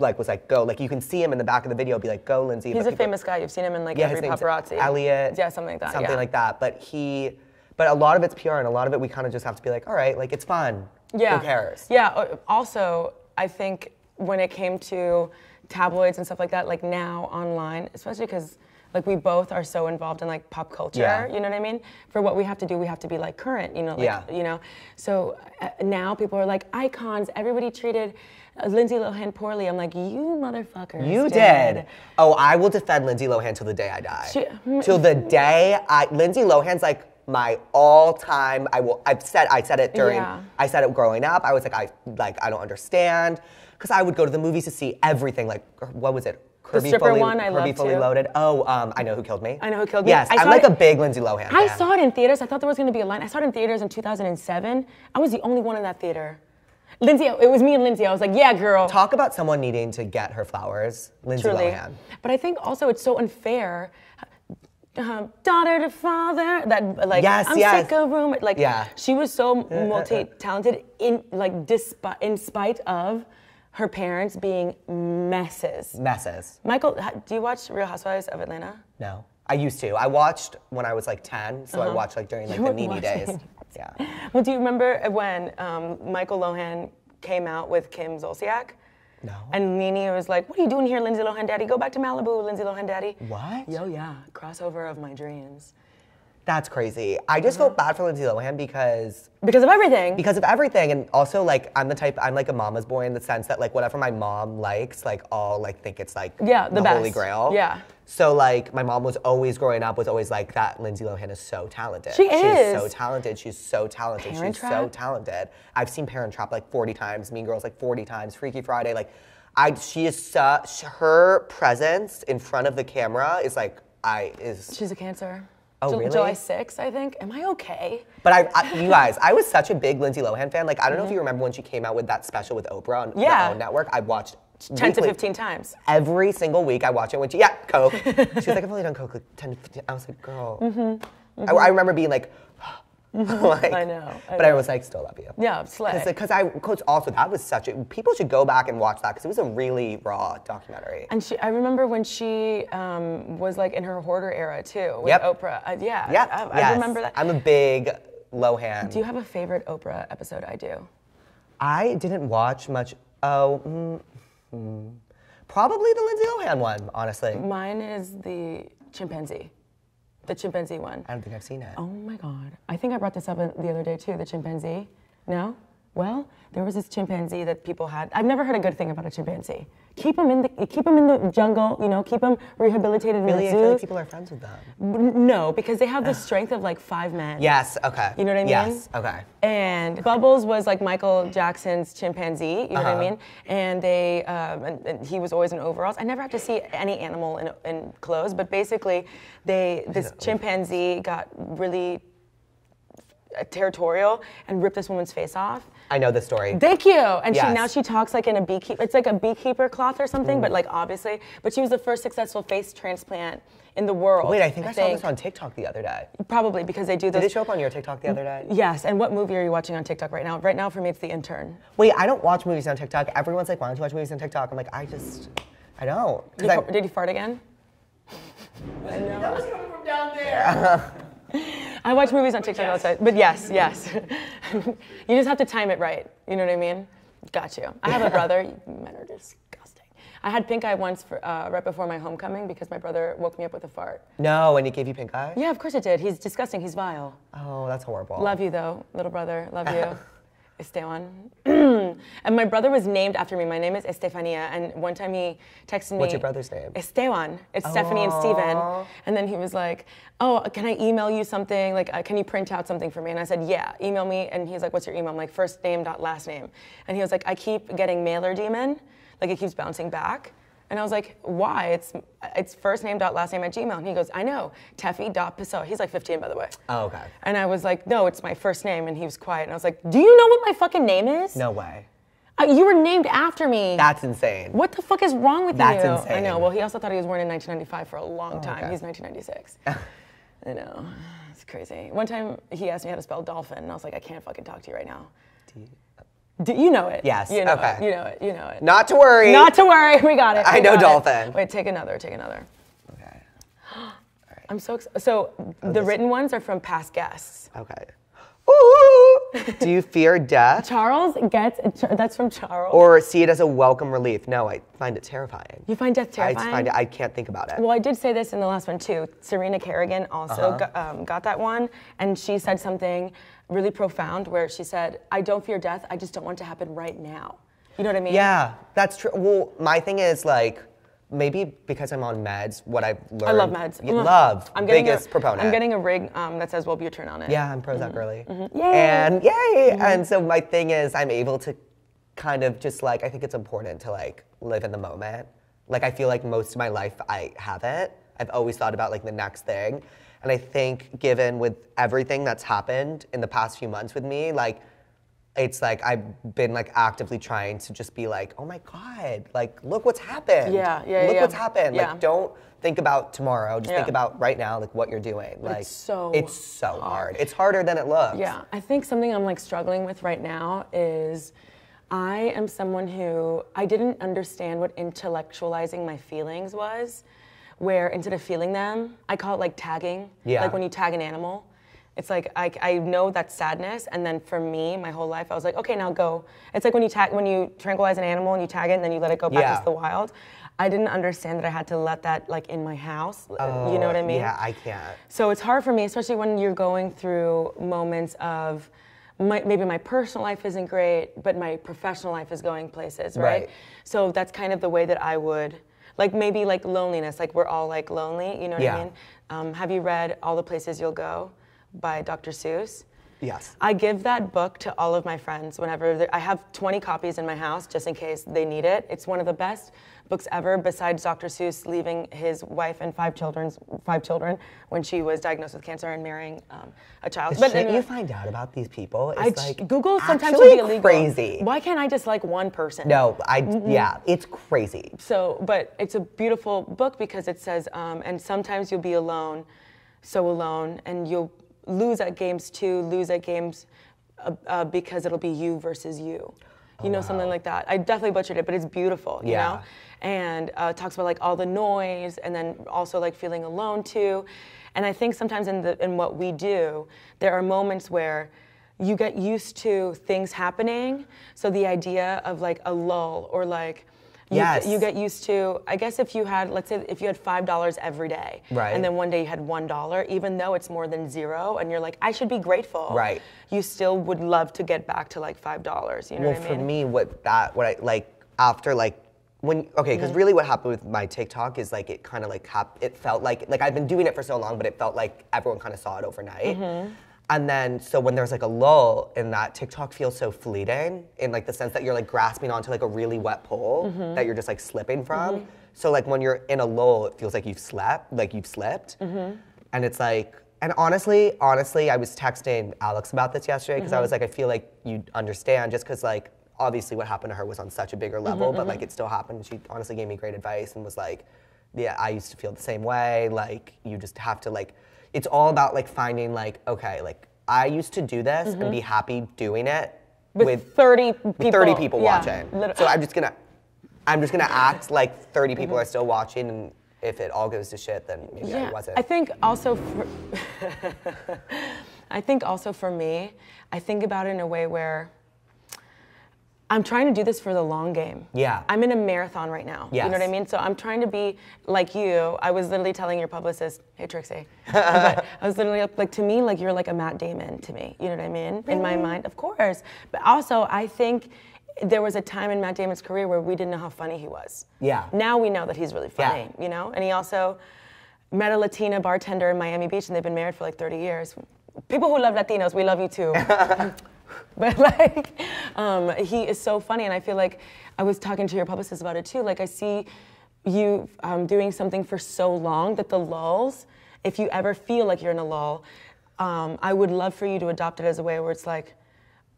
like was like go, like you can see him in the back of the video, be like go Lindsay. he's a people- famous guy you've seen him in like yeah, every paparazzi Elliot. yeah something like that Something yeah. like that, but he, but a lot of it's PR, and a lot of it we kind of just have to be like, all right, like it's fun. Yeah. Who cares? Yeah. uh, Also, I think when it came to tabloids and stuff like that, like now online, especially because like we both are so involved in like pop culture. Yeah. You know what I mean? For what we have to do, we have to be like current. You know. Like, Yeah. You know. So uh, now people are like icons. Everybody treated uh, Lindsay Lohan poorly. I'm like, you motherfuckers. You did. Oh, I will defend Lindsay Lohan till the day I die. She- till the day I Lindsay Lohan's like my all-time. I will. I've said. I said it during. Yeah. I said it growing up. I was like, I like. I don't understand because I would go to the movies to see everything. Like, what was it? Herbie stripper Fully, one I Herbie love Fully too. Loaded. Oh, um, I know who killed me. I Know Who Killed Me. Yes, I I'm saw like it- a big Lindsay Lohan. I fan. saw it in theaters. I thought there was going to be a line. I saw it in theaters in 2007. I was the only one in that theater. Lindsay, it was me and Lindsay. I was like, yeah, girl. Talk about someone needing to get her flowers. Lindsay truly. Lohan. But I think also it's so unfair. Um, daughter to father, that like Yes, I'm yes. sick of room. Like Yeah. she was so multi-talented in like despite in spite of her parents being messes. Messes. Michael, do you watch Real Housewives of Atlanta? No. I used to. I watched when I was like 10, so I Uh-huh. watched like during like You the Nene days. it. Yeah. Well, do you remember when um, Michael Lohan came out with Kim Zolciak? No. And Nene was like, "What are you doing here, Lindsay Lohan Daddy? Go back to Malibu, Lindsay Lohan Daddy." What? Yo, yeah, crossover of my dreams. That's crazy. I just felt mm-hmm. bad for Lindsay Lohan because Because of everything. because of everything, and also like I'm the type I'm like a mama's boy in the sense that like whatever my mom likes, like I'll like think it's like Yeah, the holy best. grail. Yeah. So like my mom was always growing up was always like that Lindsay Lohan is so talented. She She's is. so talented. She's so talented. Parent She's so Trap? talented. I've seen Parent Trap like 40 times, Mean Girls like 40 times, Freaky Friday like I she is such her presence in front of the camera is like I is She's a Cancer. Oh, really? July 6th, I think. Am I okay? But I, I, you guys, I was such a big Lindsay Lohan fan. Like, I don't know if you remember when she came out with that special with Oprah on Mm-hmm. Yeah. the OWN network. I watched 10 to 15 times. Every single week, I watch it when she, yeah, Coke. she was like, I've only done Coke like 10 to 15. I was like, girl. I, I remember being like, like, Mm-hmm. I know, I but I was like, still love you. Yeah, slay. Because I, because also that was such a, people should go back and watch that because it was a really raw documentary. And she, I remember when she um, was like in her hoarder era too with Yep. Oprah. Uh, yeah, Yep. I, I yes. remember that. I'm a big Lohan. do you have a favorite Oprah episode? I do. I didn't watch much. Oh, mm, mm. probably the Lindsay Lohan one, honestly. Mine is the chimpanzee, the chimpanzee one. I don't think I've seen it. Oh my God. I think I brought this up the other day too, the chimpanzee. No? Well, there was this chimpanzee that people had. I've never heard a good thing about a chimpanzee. Keep them in the keep 'em in the jungle, you know, keep them rehabilitated Really, I in the feel like people are friends with them. No, because they have the strength of like five men. Yes. Okay. You know what I mean? Yes. Okay. And Bubbles was like Michael Jackson's chimpanzee, you know what I Uh-huh. mean? And they, um, and, and he was always in overalls. I never have to see any animal in, in clothes, but basically, they this chimpanzee got really uh, territorial and ripped this woman's face off. I know the story. Thank you. And she now she talks like in a beekeeper. It's like a beekeeper cloth or something, Mm. but like obviously. But she was the first successful face transplant in the world. Wait, I think I, saw this on TikTok the other day. Probably because they do Did this. it show up on your TikTok the other day? Yes. And what movie are you watching on TikTok right now? Right now, for me, it's The Intern. Wait, I don't watch movies on TikTok. Everyone's like, why don't you watch movies on TikTok? I'm like, I just, I don't. Did, you, fart- did you fart again? That was coming from down there. I watch movies on TikTok all the time. But yes, yes. you just have to time it right. You know what I mean? Got you. I have a brother. Men are disgusting. I had pink eye once for, uh, right before my homecoming because my brother woke me up with a fart. no, and he gave you pink eye? Yeah, of course it did. He's disgusting. He's vile. Oh, that's horrible. Love you though, little brother. Love you. Esteban. and my brother was named after me. My name is Estefania. And one time he texted me. What's your brother's name? Esteban. It's Stephanie and Steven. And then he was like, Oh, can I email you something? Like, uh, can you print out something for me? And I said, Yeah, email me. And he's like, What's your email? I'm like, First name dot last name. And he was like, I keep getting mailer daemon. Like, it keeps bouncing back. And I was like, why? It's it's first name dot last name at Gmail. And he goes, I know, Tefi dot Pessoa. He's like 15, by the way. Oh, okay. And I was like, no, it's my first name. And he was quiet. And I was like, do you know what my fucking name is? No way. Uh, you were named after me. That's insane. what the fuck is wrong with That's you? I insane. know. Well, he also thought he was born in 1995 for a long time. okay. He's 1996. I know. It's crazy. One time he asked me how to spell dolphin, and I was like, I can't fucking talk to you right now. Do you know it? Yes, You know okay. it. You know it. You know it. Not to worry. Not to worry. We got it. I know got it. dolphin. Wait, take another. Take another. Okay. I'm so excited. So the this- written ones are from past guests. Okay. Ooh. Do you fear death Charles gets that's from Charles. or see it as a welcome relief? No, I find it terrifying. you find death terrifying. I find it, I can't think about it. Well, I did say this in the last one too. Serena Kerrigan also Uh-huh. got, um, got that one, and she said something really profound where she said, "I don't fear death. I just don't want it to happen right now." You know what I mean? Yeah, that's true. Well, my thing is like, maybe because I'm on meds, what I've learned. I love meds. You Mm. love. I'm getting biggest a, proponent. I'm getting a rig um, that says Wellbutrin on it. Yeah, I'm Prozac girly. Mm-hmm. Yay. And yay! And so my thing is, I'm able to kind of just like, I think it's important to like live in the moment. Like, I feel like most of my life I haven't. I've always thought about like the next thing. And I think, given with everything that's happened in the past few months with me, like, it's like I've been like actively trying to just be like, oh my God, like, look what's happened. Yeah, yeah, Look yeah. what's happened. Yeah. Like, don't think about tomorrow. Just think about right now, like what you're doing. Like, so it's so hard. It's harder than it looks. Yeah, I think something I'm like struggling with right now is I am someone who I didn't understand what intellectualizing my feelings was, where instead of feeling them, I call it like tagging. Yeah. Like when you tag an animal. It's like I, I know that sadness, and then for me, my whole life, I was like, okay, now go. It's like when you tag, when you tranquilize an animal and you tag it, and then you let it go back Yeah. into the wild. I didn't understand that I had to let that like in my house. Oh, you know what I mean? Yeah, I can't. So it's hard for me, especially when you're going through moments of my, maybe my personal life isn't great, but my professional life is going places, right? Right. So that's kind of the way that I would, like maybe like loneliness, like we're all like lonely, you know what Yeah. I mean? Um, have you read All the Places You'll Go by Dr. Seuss? Yes. I give that book to all of my friends whenever I have 20 copies in my house just in case they need it. It's one of the best books ever besides Dr. Seuss leaving his wife and five children five children when she was diagnosed with cancer and marrying um, a child. The shit anyway, you find out about these people is I, like Google sometimes will be illegal. crazy. Why can't I just like one person? No, I yeah, it's crazy. So, but it's a beautiful book because it says, um, and sometimes you'll be alone, so alone, and you'll lose at games too, lose at games uh, uh, because it'll be you versus you. You know, something like that. I definitely butchered it, but it's beautiful, you Yeah. know? And uh, talks about like all the noise and then also like feeling alone too. And I think sometimes in, the, in what we do, there are moments where you get used to things happening. So the idea of like a lull or like, you, Yes. you get used to i guess if you had let's say if you had five dollars every day Right. and then one day you had one dollar even though it's more than zero and you're like i should be grateful Right. you still would love to get back to like five dollars you know Well, what i mean? for me, what that what I like after like when okay, because really what happened with my TikTok is like it kind of like hap- it felt like like I've been doing it for so long, but it felt like everyone kind of saw it overnight. Mm-hmm. And then so when there's like a lull in that TikTok feels so fleeting in like the sense that you're like grasping onto like a really wet pole Mm-hmm. that you're just like slipping from. So like when you're in a lull, it feels like you've slept, like you've slipped, Mm-hmm. and it's like. And honestly, honestly, I was texting Alex about this yesterday because Mm-hmm. I was like, I feel like you understand just because like obviously what happened to her was on such a bigger Mm-hmm, level, but like it still happened. She honestly gave me great advice and was like, yeah, I used to feel the same way. Like you just have to like, it's all about like finding like, okay, like I used to do this and be happy doing it Mm-hmm. with, 30 people with 30 people yeah, watching. lit- So I'm just gonna, I'm just gonna act like 30 people Mm-hmm. are still watching, and if it all goes to shit, then maybe I wasn't. I think also for I think also for me, I think about it in a way where I'm trying to do this for the long game. Yeah. I'm in a marathon right now. You know what I mean? So I'm trying to be like you. I was literally telling your publicist, hey Trixie. but I was literally like to me, like you're like a Matt Damon to me. You know what I mean? In my mind, of course. But also I think there was a time in Matt Damon's career where we didn't know how funny he was. Yeah. Now we know that he's really funny, Yeah. funny, you know? And he also met a Latina bartender in Miami Beach and they've been married for like 30 years. People who love Latinos, we love you too. but like, um, he is so funny, and I feel like I was talking to your publicist about it too. Like, I see you um, doing something for so long that the lulls, if you ever feel like you're in a lull, um, I would love for you to adopt it as a way where it's like,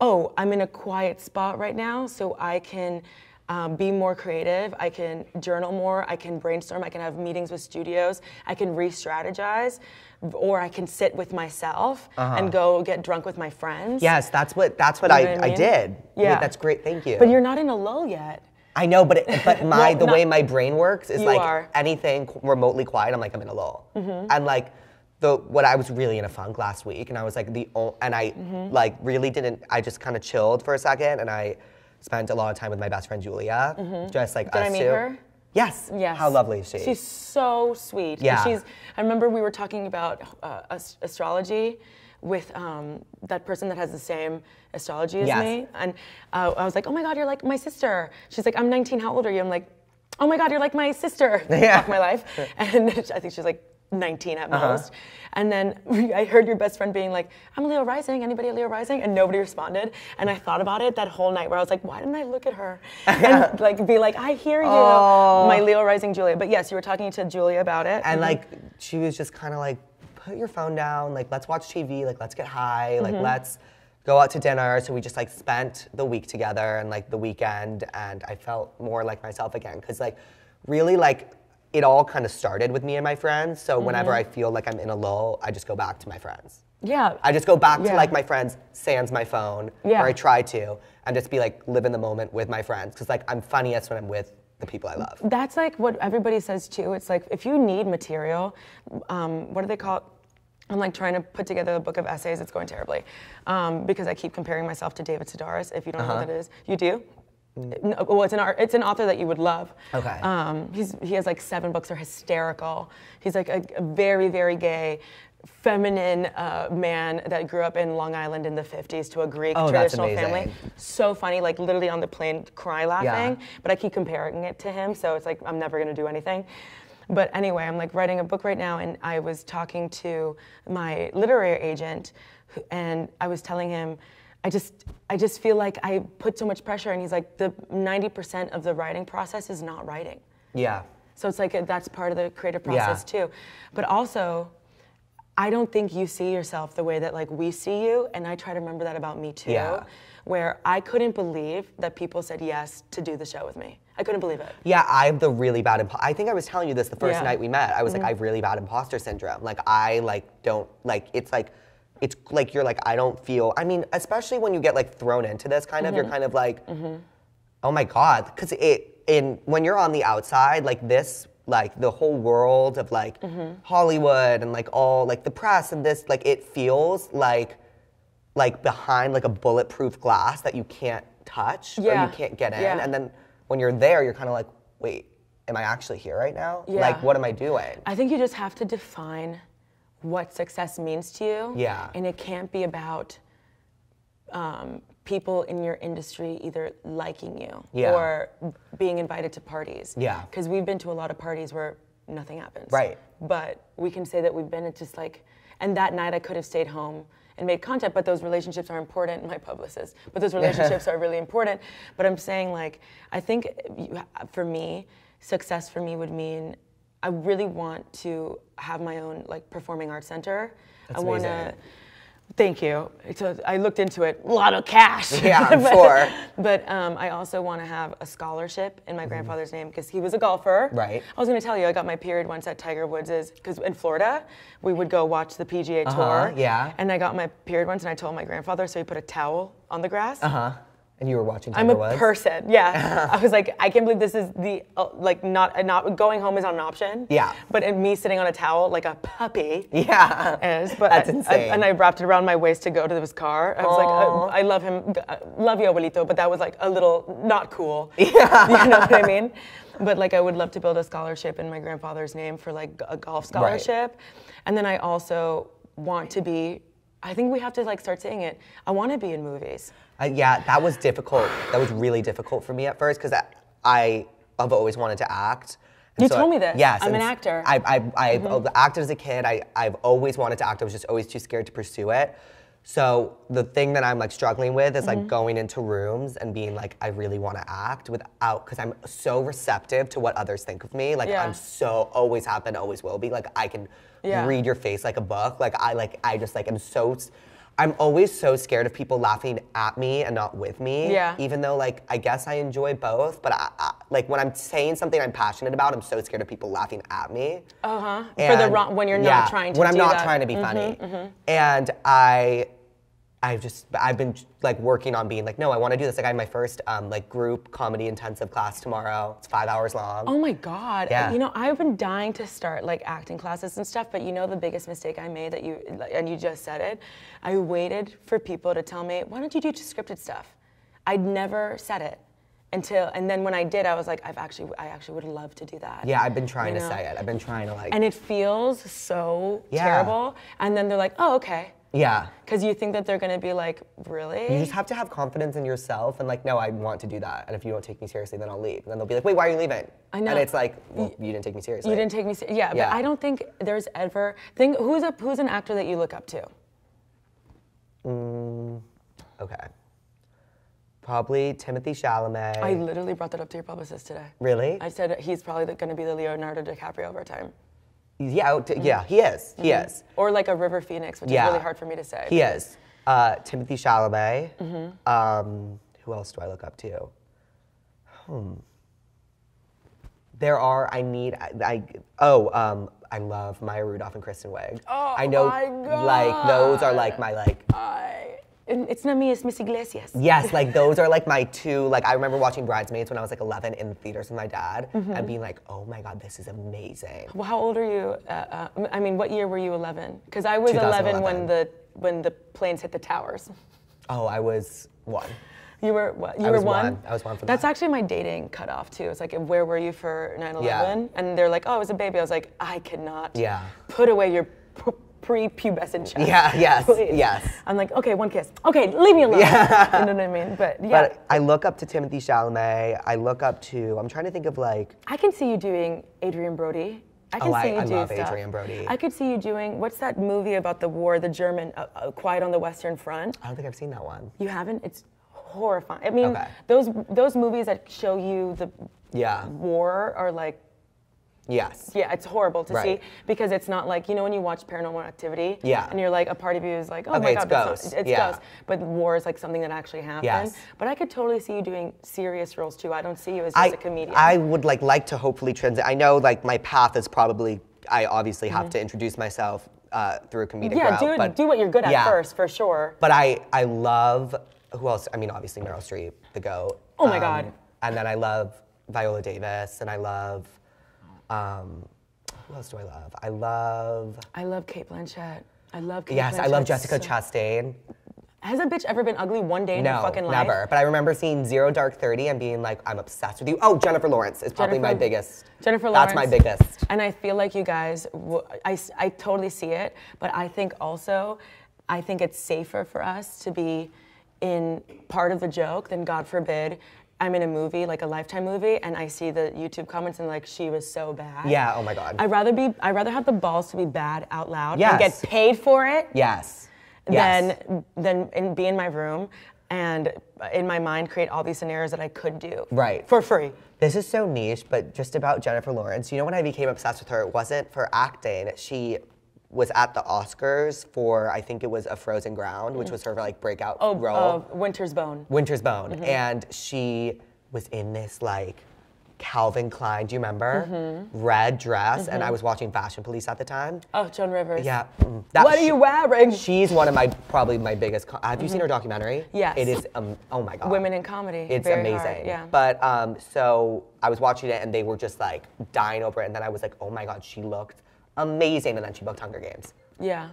oh, I'm in a quiet spot right now, so I can um, be more creative. I can journal more. I can brainstorm. I can have meetings with studios. I can re strategize. Or I can sit with myself and go get drunk with my friends. yes, that's what that's what, You I, what I I did. Yeah. that's great. Thank you. But you're not in a lull yet. I know, but it, but my Well, the not- way my brain works is like are. anything remotely quiet. I'm like I'm in a lull, Mm-hmm. and like the what I was really in a funk last week, and I was like the and I Mm-hmm. like really didn't. I just kind of chilled for a second, and I spent a lot of time with my best friend Julia, just like Mm-hmm. Did us I meet two. her? Yes. Yes. How lovely is she? She's so sweet. And Yeah. she's. I remember we were talking about uh, as- astrology with um, that person that has the same astrology as Yes. me, and uh, I was like, "Oh my God, you're like my sister." She's like, "I'm 19. How old are you?" I'm like, "Oh my God, you're like my sister." Yeah. Fuck my life. And I think she's like 19 at Uh-huh. most. And then I heard your best friend being like, "I'm Leo Rising. Anybody at Leo Rising?" And nobody responded. And I thought about it that whole night where I was like, "Why didn't I look at her?" And like be like, "I hear you, my Leo Rising Julia." But yes, you were talking to Julia about it. And Mhm. like she was just kind of like, put your phone down, like let's watch TV, like let's get high, like Mm-hmm. let's go out to dinner. So we just like spent the week together and like the weekend, and I felt more like myself again. Cause like really like it all kind of started with me and my friends. So whenever Mm-hmm. I feel like I'm in a lull, I just go back to my friends. yeah, I just go back Yeah. to like my friends, sans my phone, Yeah. or I try to, and just be like live in the moment with my friends. Cause like I'm funniest when I'm with the people I love. That's like what everybody says too. It's like if you need material, um, what do they call it? I'm like trying to put together a book of essays. It's going terribly um, because I keep comparing myself to David Sedaris. If you don't know Uh-huh. who that is, you do. No, well, it's an art, it's an author that you would love. Mm. Okay. Um, he's he has like seven books. They're hysterical. He's like a, a very very gay, feminine uh, man that grew up in Long Island in the 50s to a Greek Oh, traditional family. So funny, like literally on the plane, cry laughing. But I keep comparing it to him, so it's like I'm never gonna do anything. But anyway, I'm like writing a book right now, and I was talking to my literary agent, and I was telling him, I just, I just feel like I put so much pressure, and he's like, the 90% of the writing process is not writing. Yeah. So it's like that's part of the creative Yeah. process too. But also, I don't think you see yourself the way that like we see you, and I try to remember that about me too. Yeah. Where I couldn't believe that people said yes to do the show with me. I couldn't believe it. Yeah, I have the really bad. Impo- I think I was telling you this the first Yeah. Mm-hmm. night we met. I was like, I have really bad imposter syndrome. Like, I like don't like. It's like, it's like you're like I don't feel. I mean, especially when you get like thrown into this kind of, you're Mm-hmm. kind of like, oh my god, because it in when you're on the outside, like this, like the whole world of like Mm-hmm. Hollywood and like all like the press and this, like it feels like like behind like a bulletproof glass that you can't touch or Yeah. you can't get in, Yeah. and then when you're there, you're kind of like, wait, am I actually here right now? Yeah. Like, what am I doing? I think you just have to define what success means to you. Yeah. And it can't be about um, people in your industry either liking you Yeah. or being invited to parties. Yeah. Because we've been to a lot of parties where nothing happens. Right. But we can say that we've been at just like, and that night I could have stayed home and made content, but those relationships are important. My publicist, but those relationships are really important. But I'm saying like, I think you, for me, success for me would mean I really want to have my own like performing arts center. That's I want to. Thank you. I looked into it. A lot of cash. Yeah, I'm but, sure. But um, I also want to have a scholarship in my grandfather's name because he was a golfer. Right. I was going to tell you, I got my period once at Tiger Woods' because in Florida, we would go watch the PGA Uh-huh, Tour. yeah. And I got my period once, and I told my grandfather, so he put a towel on the grass. Uh huh. And you were watching I'm a Woods? person. Yeah. I was like, I can't believe this is the uh, like not not going home is not an option. Yeah. But in me sitting on a towel like a puppy. Yeah. Is but That's I- I- insane. and I wrapped it around my waist to go to his car. I was like, I, I love him, I love you, abuelito, but that was like a little not cool. Yeah. You know what I mean? But like, I would love to build a scholarship in my grandfather's name for like a golf scholarship, right. and then I also want to be. I think we have to like start saying it. I want to be in movies. Uh, yeah, that was difficult. That was really difficult for me at first because I, I have always wanted to act. And You told me this. Yes. I'm an actor. I, I, I've Mm-hmm. acted as a kid. I, I've always wanted to act. I was just always too scared to pursue it. So the thing that I'm like struggling with is Mm-hmm. like going into rooms and being like, I really want to act without, because I'm so receptive to what others think of me. Like Yeah. I'm so always have been, always will be. Like I can Yeah. read your face like a book. Like I like I just like am so. I'm always so scared of people laughing at me and not with me. Yeah. Even though like I guess I enjoy both, but I, I, like when I'm saying something I'm passionate about, I'm so scared of people laughing at me. Uh huh. For the wrong when you're yeah, not trying to. when I'm not that. Mm-hmm, trying to be funny. And I, I've just I've been like working on being like no, I want to do this. Like I have my first um, like group comedy intensive class tomorrow. It's five hours long. Oh my God. Yeah. You know, I've been dying to start like acting classes and stuff, but you know the biggest mistake I made that you, and you just said it? I waited for people to tell me, why don't you do scripted stuff? I'd never said it until, and then when I did, I was like, I've actually, I actually would love to do that. Yeah, I've been trying You to know? say it. I've been trying to like. And it feels so Yeah. terrible. And then they're like, oh, okay. Yeah. Because you think that they're gonna be like, really? You just have to have confidence in yourself and like, no, I want to do that. And if you don't take me seriously, then I'll leave. And then they'll be like, wait, why are you leaving? I know. And it's like, well, you didn't take me seriously. you didn't take me. se- Yeah, but I don't think there's ever. Think who's a who's an actor that you look up to? Mm, Okay. Probably Timothée Chalamet. I literally brought that up to your publicist today. really? I said he's probably going to be the Leonardo DiCaprio of our time, yeah, oh, t- yeah, he is. He is. or like a River Phoenix, which Yeah. is really hard for me to say. He is. Uh, Timothée Chalamet. Mm-hmm. Um, who else do I look up to? Hmm. There are. I need. I. I oh. Um. I love Maya Rudolph and Kristen Wiig. Oh I know. my Like those are like my like. I, it's not me, it's Miss Iglesias. Yes, like those are like my two. Like I remember watching Bridesmaids when I was like 11 in the theaters with my dad, Mm-hmm. and being like, "Oh my god, this is amazing." Well, how old are you? Uh, uh, I mean, what year were you 11? Because I was 11 when the when the planes hit the towers. Oh, I was one. You were what? You I were one. one. I was one for That's that. actually my dating cutoff too. It's like, where were you for 9/11? Yeah. And they're like, oh, I was a baby. I was like, I cannot. Yeah. Put away your pre-pubescent chest. Yeah, yes, please." yes. I'm like, okay, one kiss. Okay, leave me alone. Yeah. You know what I mean? But yeah, But I look up to Timothée Chalamet. I look up to. I'm trying to think of like. I can see you doing Adrien Brody. I can Oh, I- see you I do love stuff. Adrien Brody. I could see you doing what's that movie about the war, the German, uh, uh, Quiet on the Western Front. I don't think I've seen that one. You haven't? It's horrifying. I mean, Okay. those those movies that show you the Yeah. war are like, Yes. yeah, it's horrible to Right. see because it's not like you know when you watch Paranormal Activity. Yeah. And you're like, a part of you is like, oh Okay, my god, that's ghosts. not, it's Yeah. ghosts. But war is like something that actually happened. Yes. But I could totally see you doing serious roles too. I don't see you as just I, a comedian. I would like like to hopefully transit. I know like my path is probably. I obviously have to introduce myself uh, through a comedic Mm-hmm. yeah, route. do but do what you're good at yeah. first for sure. But I I love who else? I mean, obviously Meryl Streep, the goat. Oh my God. And then I love Viola Davis, and I love. Um, who else do I love? I love. I love Cate Blanchett. I love Kate Yes, I love Jessica so- Chastain. Has a bitch ever been ugly one day in her fucking life? never. But I remember seeing Zero Dark Thirty and being like, I'm obsessed with you. Oh, Jennifer Lawrence is probably my biggest. Jennifer Lawrence. That's my biggest. And I feel like you guys, I, I totally see it, but I think also, I think it's safer for us to be in part of the joke than God forbid. I'm in a movie, like a Lifetime movie, and I see the YouTube comments and like she was so bad. Yeah. Oh my God. I'd rather be. I'd rather have the balls to be bad out loud and get paid for it yes. Yes. than than in, be in my room and in my mind create all these scenarios that I could do. Right. For free. This is so niche, but just about Jennifer Lawrence. You know when I became obsessed with her, it wasn't for acting. She was at the Oscars for I think it was A Frozen Ground, which was her like breakout Oh, role. uh, Winter's Bone. Winter's Bone. Mm-hmm. And she was in this like Calvin Klein, do you remember? Mm-hmm. Red dress. And I was watching Fashion Police at the time. Oh, Joan Rivers. Yeah. mm, that- What are you wearing? She's one of my probably my biggest. Have you seen her documentary? Yes. It is. Um, oh my god. Women in comedy. It's Very amazing. hard, yeah. But um, so I was watching it and they were just like dying over it, and then I was like, oh my god, she looked amazing, and then she booked Hunger Games. Yeah.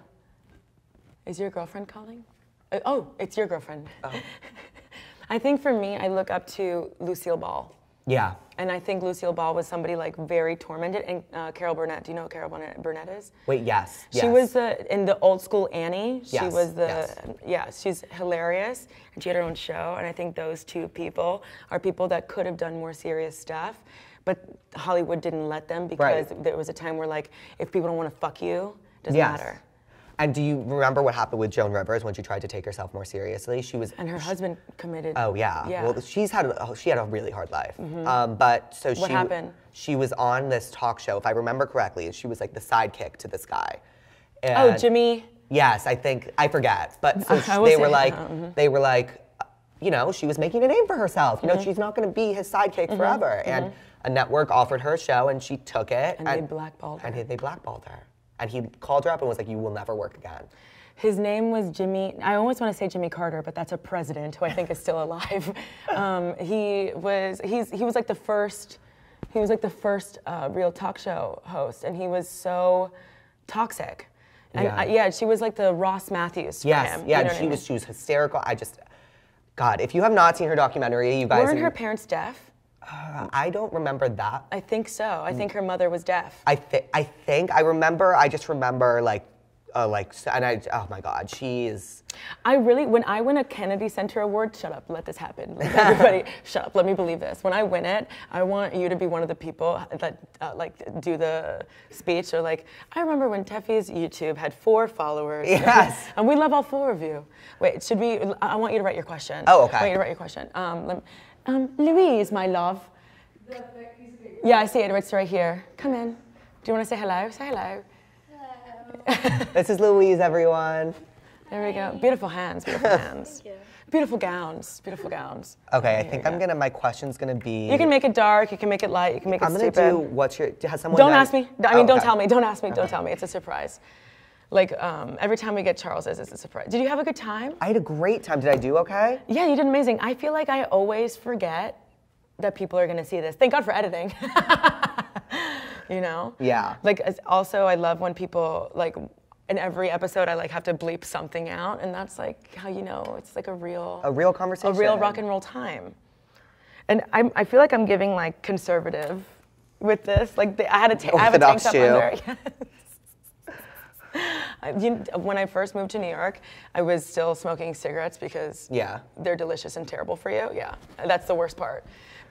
Is your girlfriend calling? Uh, oh, it's your girlfriend. Oh. I think for me, I look up to Lucille Ball. Yeah. And I think Lucille Ball was somebody like very tormented. And uh, Carol Burnett, do you know who Carol Burnett, Burnett is? Wait. Yes. She yes. was the in the old school Annie. She Yes, was the yes. yeah. She's hilarious, and she had her own show. And I think those two people are people that could have done more serious stuff, but Hollywood didn't let them because Right. there was a time where like if people don't want to fuck you, doesn't Yes. matter. And do you remember what happened with Joan Rivers when she tried to take herself more seriously? She was. And her husband committed. Oh yeah. Yeah. Well, she's had a, she had a really hard life. Um, but so she happened? she was on this talk show, if I remember correctly, and she was like the sidekick to this guy. oh, Jimmy. Yes, I think I forget, but so I sh- they were like, uh, they were like, you know, she was making a name for herself. You Mm-hmm. know, she's not going to be his sidekick forever. And a network offered her a show, and she took it. And they blackballed And her. he- they blackballed her. And he called her up and was like, "You will never work again." His name was Jimmy. I always want to say Jimmy Carter, but that's a president who I think is still alive. Um, he was he's he was like the first he was like the first uh, real talk show host, and he was so toxic. And Yeah. I- yeah, she was like the Ross Mathews for Yes, him. yeah, you know she I was she was hysterical. I just, God, if you have not seen her documentary, you guys, Weren't her parents deaf? Uh, I don't remember that. I think so. I mm. think her mother was deaf. I think I think I remember. I just remember like uh, like, and I, oh my God, she's, I really, when I win a Kennedy Center Award, shut up, let this happen. Like, everybody, shut up, let me believe this. When I win it, I want you to be one of the people that uh, like do the speech or like, I remember when Tefi's YouTube had four followers. Yes. and we love all four of you. Wait, should we, I want you to write your question. Oh, okay. I want you to write your question. Um, lem- um, Louise, my love. The thick piece of paper. Yeah, I see it, it's right here. Come in. Do you want to say hello? Say hello. this is Louise, everyone. There we go. Beautiful hands, beautiful hands. Beautiful gowns, beautiful gowns. Okay, I Here think we I'm go. gonna, my question's gonna be. You can make it dark, you can make it light, you can make it I'm gonna stupid. do, what's your, has someone don't done- ask me. I mean, Oh, don't okay. tell me. Don't ask me. Don't tell me. It's a surprise. Like um, every time we get Charles's, it's a surprise. Did you have a good time? I had a great time. Did I do okay? Yeah, you did amazing. I feel like I always forget that people are gonna see this. Thank God for editing. you know? Yeah. Like also, I love when people like in every episode I like have to bleep something out, and that's like how you know it's like a real A real conversation. a real rock and roll time. And I'm, I feel like I'm giving like conservative with this. Like I had a ta- I have a tank top Jew. under. I- you- when I first moved to New York, I was still smoking cigarettes because Yeah. they're delicious and terrible for you. Yeah, that's the worst part.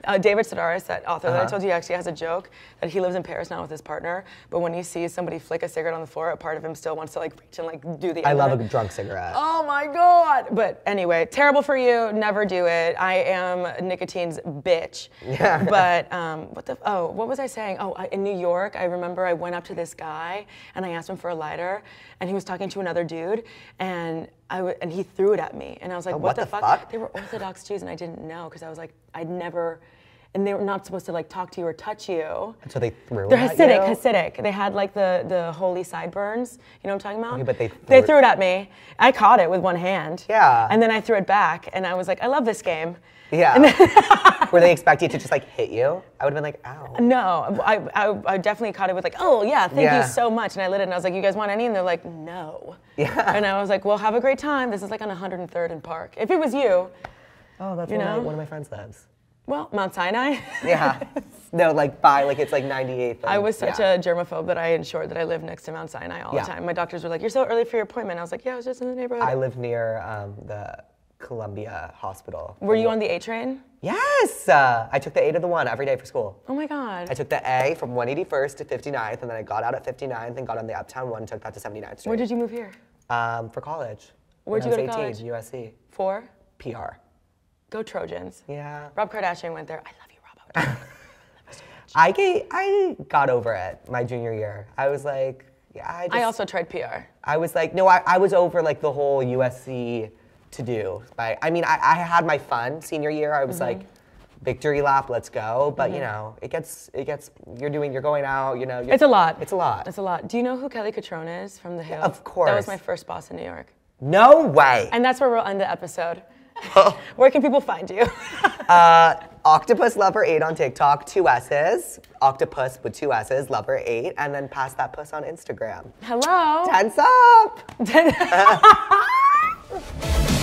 Uh, David Sedaris, that author that I Uh-huh. told you, actually has a joke that he lives in Paris now with his partner. But when he sees somebody flick a cigarette on the floor, a part of him still wants to like reach and like do the. I love a drunk cigarette. Oh my god! But anyway, terrible for you. Never do it. I am nicotine's bitch. Yeah. But um, what the? Oh, what was I saying? Oh, I, in New York, I remember I went up to this guy and I asked him for a lighter, and he was talking to another dude, and I w- and he threw it at me, and I was like, Oh, what, what the, the fuck? fuck? They were Orthodox Jews, and I didn't know because I was like, I'd never. And they were not supposed to like talk to you or touch you. So they threw They're it at Hasidic, you? Hasidic. They had like the the holy sideburns. You know what I'm talking about? Okay, but they they threw it- threw it at me. I caught it with one hand. Yeah. And then I threw it back, and I was like, I love this game. Yeah. Were they expect you to just like hit you? I would have been like, ow. No, I, I, I definitely caught it with like, oh yeah, thank Yeah. you so much. And I lit it, and I was like, you guys want any? And they're like, no. Yeah. And I was like, well, have a great time. This is like on 103rd and Park. If it was you, Oh, that's You my, know? one of my friends lives. well, Mount Sinai. Yeah. no, like by like it's like 98th. I was such a germaphobe that I ensured that I lived next to Mount Sinai all Yeah. the time. My doctors were like, "You're so early for your appointment." I was like, "Yeah, I was just in the neighborhood." I live near um, the Columbia Hospital. Were you on the A train? Yes. Uh, I took the A to the one every day for school. Oh my God. I took the A from 181st to 59th, and then I got out at 59th and got on the Uptown one, took that to 79th Street. Where did you move here? um, for college. Where'd you go to was 18, USC. For? PR. Go Trojans. Yeah. Rob Kardashian went there. I love you, Rob. I I get, I got over it my junior year. I was like, yeah, I just, I also tried PR. I was like, no, I, I was over like the whole USC to do. But I mean, I, I had my fun senior year. I was Mm-hmm. like, victory lap, let's go. But you know, it gets, it gets. You're doing, you're going out. You know, you're, It's a lot. It's a lot. It's a lot. Do you know who Kelly Cutrone is from The Hill? of course. That was my first boss in New York. no way. And that's where we'll end the episode. where can people find you? Uh, Octopus Lover 8 on TikTok, two S's. Octopus with two S's, Lover 8, and then pass that puss on Instagram. Hello. Tense up!